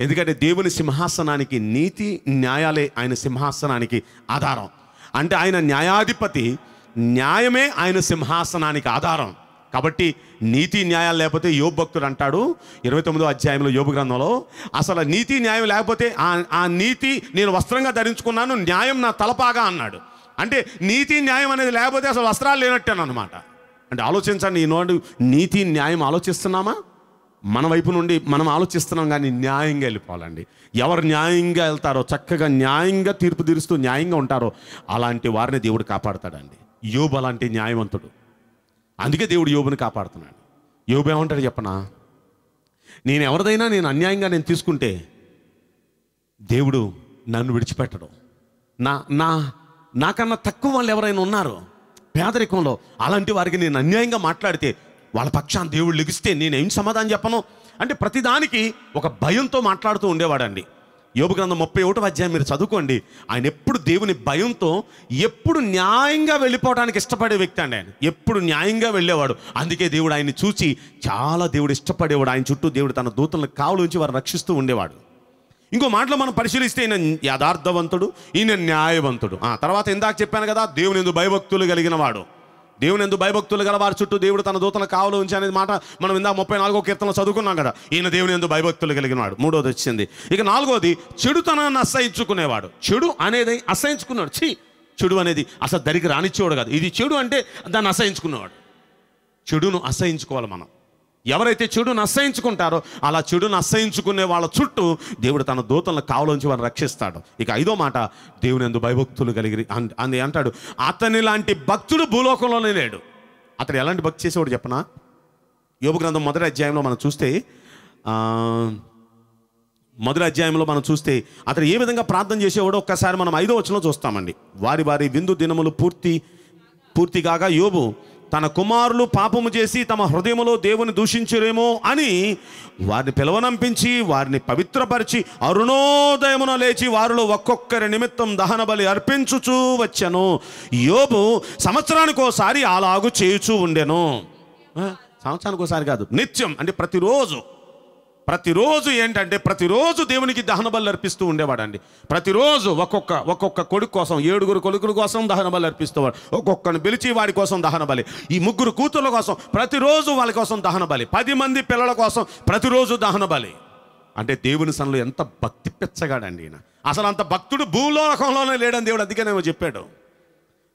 ఎందుకంటే దేవుని సింహాసనానికి నీతి న్యాయాలే ఆయన సింహాసనానికి ఆధారం. అంటే ఆయన న్యాయాధిపతి న్యాయమే ఆయన సింహాసనానికి ఆధారం. కాబట్టి నీతి న్యాయాలు లేకపోతే యోగ భక్తుడు అంటాడు ఇరవై తొమ్మిదో అధ్యాయంలో యోగ గ్రంథంలో అసలు నీతి న్యాయం లేకపోతే ఆ ఆ నీతి నేను వస్త్రంగా ధరించుకున్నాను న్యాయం నా తలపాగా అన్నాడు. అంటే నీతి న్యాయం అనేది లేకపోతే అసలు వస్త్రాలు లేనట్టేనమాట అంటే ఆలోచించండి ఈనాడు నీతి న్యాయం ఆలోచిస్తున్నామా? మన వైపు నుండి మనం ఆలోచిస్తున్నాం కానీ న్యాయంగా వెళ్ళిపోవాలండి. ఎవరు న్యాయంగా వెళ్తారో చక్కగా న్యాయంగా తీర్పు తీరుస్తూ న్యాయంగా ఉంటారో అలాంటి వారిని దేవుడు కాపాడతాడండి. యోబు అలాంటి న్యాయవంతుడు. అందుకే దేవుడు యోబుని కాపాడుతున్నాడు. యోబు ఏమంటాడు చెప్పనా? నేను ఎవరిదైనా నేను అన్యాయంగా నేను తీసుకుంటే దేవుడు నన్ను విడిచిపెట్టడు. నా నా నాకన్నా తక్కువ వాళ్ళు ఎవరైనా ఉన్నారో పేదరికంలో అలాంటి వారికి నేను అన్యాయంగా మాట్లాడితే వాళ్ళ పక్షాన్ని దేవుడు లెగిస్తే నేను సమాధానం చెప్పను? అంటే ప్రతిదానికి ఒక భయంతో మాట్లాడుతూ ఉండేవాడండి. యోగ గ్రంథం ముప్పై ఒకటో అధ్యాయం మీరు చదువుకోండి. ఆయన ఎప్పుడు దేవుని భయంతో ఎప్పుడు న్యాయంగా వెళ్ళిపోవడానికి ఇష్టపడే వ్యక్తి అండి ఆయన. ఎప్పుడు న్యాయంగా వెళ్ళేవాడు. అందుకే దేవుడు ఆయన్ని చూసి చాలా దేవుడు ఇష్టపడేవాడు. ఆయన చుట్టూ దేవుడు తన దూతలను కావులు ఉంచి వారు రక్షిస్తూ ఉండేవాడు. ఇంకో మాటలో మనం పరిశీలిస్తే ఈయన యథార్థవంతుడు ఈయన న్యాయవంతుడు. ఆ తర్వాత ఇందాక చెప్పాను కదా దేవుని ఎందు భయభక్తులు కలిగిన వాడు. దేవుని ఎందు భయభక్తులు గల వారి చుట్టూ దేవుడు తన దూతను కావలు ఉంచి అనేది మాట మనం ఇందా ముప్పై నాలుగో కీర్తనలో చదువుకున్నాం కదా. ఈయన దేవుని ఎందు భయభక్తులు కలిగినవాడు మూడోది వచ్చింది. ఇక నాలుగోది చెడుతనాన్ని అసహించుకునేవాడు. చెడు అనేది అసహించుకున్నాడు. ఛీ! చెడు అనేది అసలు దరికి రానిచ్చేవాడు కాదు. ఇది చెడు అంటే దాన్ని అసహించుకునేవాడు చెడును అసహించుకోవాలి మనం. ఎవరైతే చెడును అసహించుకుంటారో అలా చెడును అసహించుకునే వాళ్ళ చుట్టూ దేవుడు తన దూతలను కావలోంచి వారిని రక్షిస్తాడు. ఇక ఐదో మాట దేవుని ఎందు భయభక్తులు కలిగి అన్- అని అంటాడు అతని లాంటి భక్తుడు భూలోకంలోనే లేడు. అతడు ఎలాంటి భక్తి చేసేవాడు చెప్పనా? యోగ గ్రంథం మొదటి అధ్యాయంలో మనం చూస్తే మొదటి అధ్యాయంలో మనం చూస్తే అతడు ఏ విధంగా ప్రార్థన చేసేవాడో ఒక్కసారి మనం ఐదో వచనంలో చూస్తామండి. వారి వారి విందు దినములు పూర్తి పూర్తి కాగా యోబు తన కుమారులు పాపము చేసి తమ హృదయములో దేవుని దూషించరేమో అని వారిని పిలవనంపించి వారిని పవిత్రపరిచి అరుణోదయమున లేచి వారిలో ఒక్కొక్కరి నిమిత్తం దహన బలి అర్పించుచూ వచ్చాను. యోబు సంవత్సరానికి ఒకసారి అలాగు చేయుచూ ఉండెను. సంవత్సరానికి ఒకసారి కాదు నిత్యం అంటే ప్రతిరోజు. ప్రతిరోజు ఏంటంటే ప్రతిరోజు దేవునికి దహన బలు అర్పిస్తూ ఉండేవాడండి. ప్రతిరోజు ఒక్కొక్క ఒక్కొక్క కొడుకు కోసం ఏడుగురు కొడుకుల కోసం దహన బలు అర్పిస్తేవాడు. ఒక్కొక్కరిని పిలిచి వాడి కోసం దహన బలి ఈ ముగ్గురు కూతుర్ల కోసం ప్రతిరోజు వాళ్ళ కోసం దహన బలి పది మంది పిల్లల కోసం ప్రతిరోజు దహన బలి అంటే దేవుని సనలో ఎంత భక్తి పెచ్చగాడండి ఈయన. అసలు అంత భక్తుడు భూలోకంలోనే లేడని దేవుడు అందుకనే చెప్పాడు.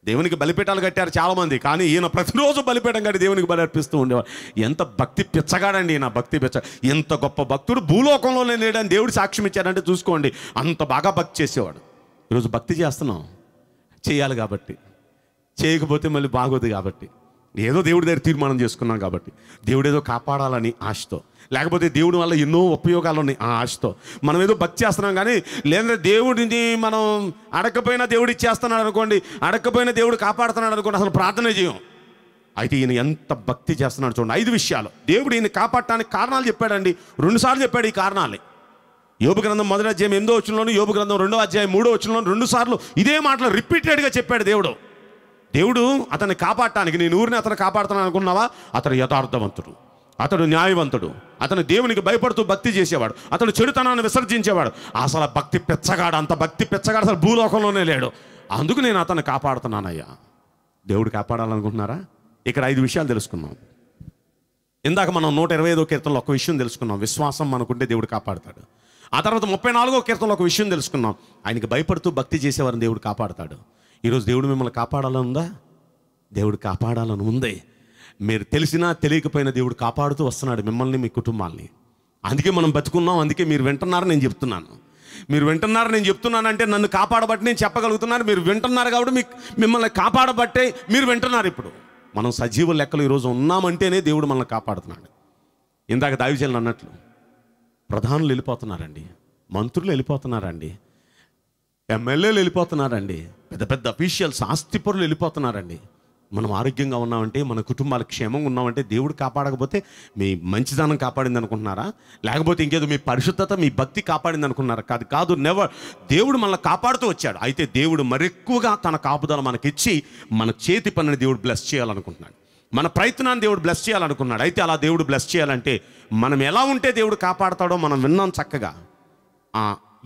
దేవునికి బలిపీఠాలు కట్టారు చాలామంది కానీ ఈయన ప్రతిరోజు బలిపీఠం కట్టి దేవునికి బలి అర్పిస్తూ ఉండేవాడు ఎంత భక్తి పిచ్చగాడండి ఈయన భక్తి పిచ్చ. ఎంత గొప్ప భక్తుడు. భూలోకంలోనే లేడని దేవుడు సాక్ష్యం ఇచ్చాడంటే చూసుకోండి అంత బాగా భక్తి చేసేవాడు. ఈరోజు భక్తి చేస్తున్నాం. చేయాలి కాబట్టి. చేయకపోతే మళ్ళీ బాగోదు కాబట్టి. ఏదో దేవుడి దగ్గర తీర్మానం చేసుకున్నాం కాబట్టి. దేవుడు ఏదో కాపాడాలని ఆశతో. లేకపోతే దేవుడి వల్ల ఎన్నో ఉపయోగాలు ఉన్నాయి ఆ ఆశతో. మనం ఏదో భక్తి చేస్తున్నాం కానీ లేదంటే దేవుడిని మనం అడగకపోయినా దేవుడు ఇచ్చేస్తున్నాడు అనుకోండి అడగకపోయినా దేవుడు కాపాడుతున్నాడు అనుకోండి అసలు ప్రార్థన చేయం. అయితే ఈయన ఎంత భక్తి చేస్తున్నాడు చూడండి. ఐదు విషయాలు. దేవుడు ఈయన కాపాడటానికి కారణాలు చెప్పాడండి. రెండుసార్లు చెప్పాడు ఈ కారణాలు యోగు గ్రంథం మొదటి అధ్యాయం ఎనిమిదో వచ్చినలోను యోగు గ్రంథం రెండో అధ్యాయం మూడో వచ్చినలోను రెండు సార్లు ఇదే మాటలు రిపీటెడ్గా చెప్పాడు దేవుడు. దేవుడు అతన్ని కాపాడటానికి నేను ఊరిని అతను కాపాడుతాను అనుకున్నావా? అతడు యథార్థవంతుడు. అతడు న్యాయవంతుడు. అతను దేవునికి భయపడుతూ భక్తి చేసేవాడు. అతడు చెడుతనాన్ని విసర్జించేవాడు. అసలు భక్తి పెచ్చగాడు అంత భక్తి పెచ్చగాడు అసలు భూలోకంలోనే లేడు. అందుకు నేను అతన్ని కాపాడుతున్నానయ్యా. దేవుడు కాపాడాలనుకుంటున్నారా? ఇక్కడ ఐదు విషయాలు తెలుసుకున్నాం. ఇందాక మనం నూట ఇరవై ఐదో కీర్తనలో ఒక విషయం తెలుసుకున్నాం. విశ్వాసం మనకుంటే దేవుడు కాపాడుతాడు. ఆ తర్వాత ముప్పై నాలుగో కీర్తనలో ఒక విషయం తెలుసుకున్నాం. ఆయనకి భయపడుతూ భక్తి చేసేవారిని దేవుడు కాపాడతాడు. ఈరోజు దేవుడు మిమ్మల్ని కాపాడాలని ఉందా? దేవుడు కాపాడాలని ఉందే. మీరు తెలిసినా తెలియకపోయినా దేవుడు కాపాడుతూ వస్తున్నాడు మిమ్మల్ని మీ కుటుంబాల్ని. అందుకే మనం బతుకున్నాం అందుకే మీరు వింటున్నారు నేను చెప్తున్నాను. మీరు వింటున్నారు నేను చెప్తున్నానంటే నన్ను కాపాడబట్టి నేను చెప్పగలుగుతున్నాను. మీరు వింటున్నారు కాబట్టి మీకు మిమ్మల్ని కాపాడబట్టే మీరు వింటున్నారు ఇప్పుడు. మనం సజీవ లెక్కలు ఈరోజు ఉన్నామంటేనే దేవుడు మనల్ని కాపాడుతున్నాడు. ఇందాక దావిచేయాలని అన్నట్లు ప్రధానులు వెళ్ళిపోతున్నారండి మంత్రులు వెళ్ళిపోతున్నారండి. ఎమ్మెల్యేలు వెళ్ళిపోతున్నారండి. పెద్ద పెద్ద అఫీషియల్స్ ఆస్తిపరులు వెళ్ళిపోతున్నారండి. మనం ఆరోగ్యంగా ఉన్నామంటే మన కుటుంబాలు క్షేమంగా ఉన్నామంటే దేవుడు కాపాడకపోతే మీ మంచిదనం కాపాడింది అనుకుంటున్నారా లేకపోతే ఇంకేదో మీ పరిశుద్ధత మీ భక్తి కాపాడింది అనుకున్నారా కాదు కాదు నెవర్ దేవుడు మనల్ని కాపాడుతూ వచ్చాడు. అయితే దేవుడు మరెక్కువగా తన కాపుదల మనకిచ్చి మన చేతి పనిని దేవుడు బ్లెస్ చేయాలనుకుంటున్నాడు. మన ప్రయత్నాన్ని దేవుడు బ్లెస్ చేయాలనుకున్నాడు అయితే అలా దేవుడు బ్లెస్ చేయాలంటే మనం ఎలా ఉంటే దేవుడు కాపాడతాడో మనం విన్నాం చక్కగా.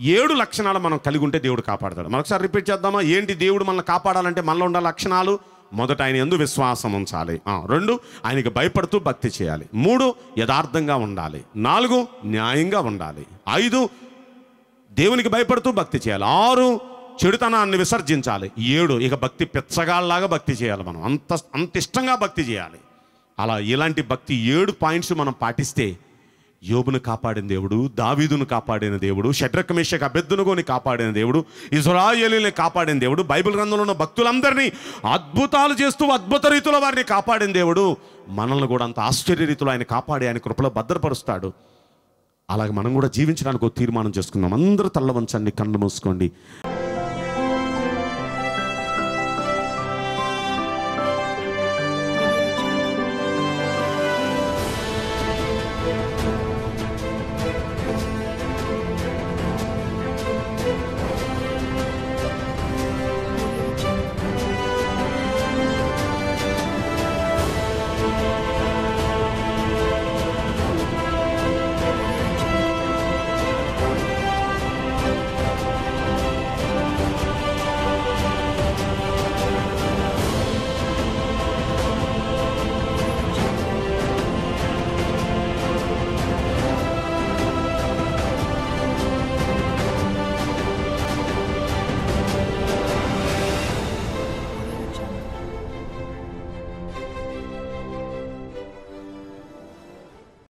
ఏడు లక్షణాలు మనం కలిగి ఉంటే దేవుడు కాపాడతాడు. మరొకసారి రిపీట్ చేద్దామా? ఏంటి దేవుడు మనల్ని కాపాడాలంటే మనలో ఉండే లక్షణాలు? మొదట ఆయన ఎందు విశ్వాసం ఉంచాలి. రెండు ఆయనకి భయపడుతూ భక్తి చేయాలి. మూడు యథార్థంగా ఉండాలి. నాలుగు న్యాయంగా ఉండాలి. ఐదు దేవునికి భయపడుతూ భక్తి చేయాలి. ఆరు చెడుతనాన్ని విసర్జించాలి. ఏడు ఇక భక్తి పిచ్చగాళ్ళలాగా భక్తి చేయాలి మనం. అంత అంత ఇష్టంగా భక్తి చేయాలి. అలా ఇలాంటి భక్తి ఏడు పాయింట్స్ మనం పాటిస్తే యోబును కాపాడిన దేవుడు దావీదును కాపాడిన దేవుడు షడ్రకమేషకు అభ్యర్థునుగోని కాపాడిన దేవుడు ఇజ్రాయేలీని కాపాడిన దేవుడు బైబిల్ గ్రంథంలో ఉన్న భక్తులందరినీ అద్భుతాలు చేస్తూ అద్భుత రీతిలో వారిని కాపాడిన దేవుడు మనల్ని కూడా అంత ఆశ్చర్య రీతిలో ఆయన కాపాడి ఆయన కృపలో భద్రపరుస్తాడు. అలాగే మనం కూడా జీవించడానికి ఒక తీర్మానం చేసుకుందాం. అందరూ తల్ల వంచండి కళ్ళు మూసుకోండి.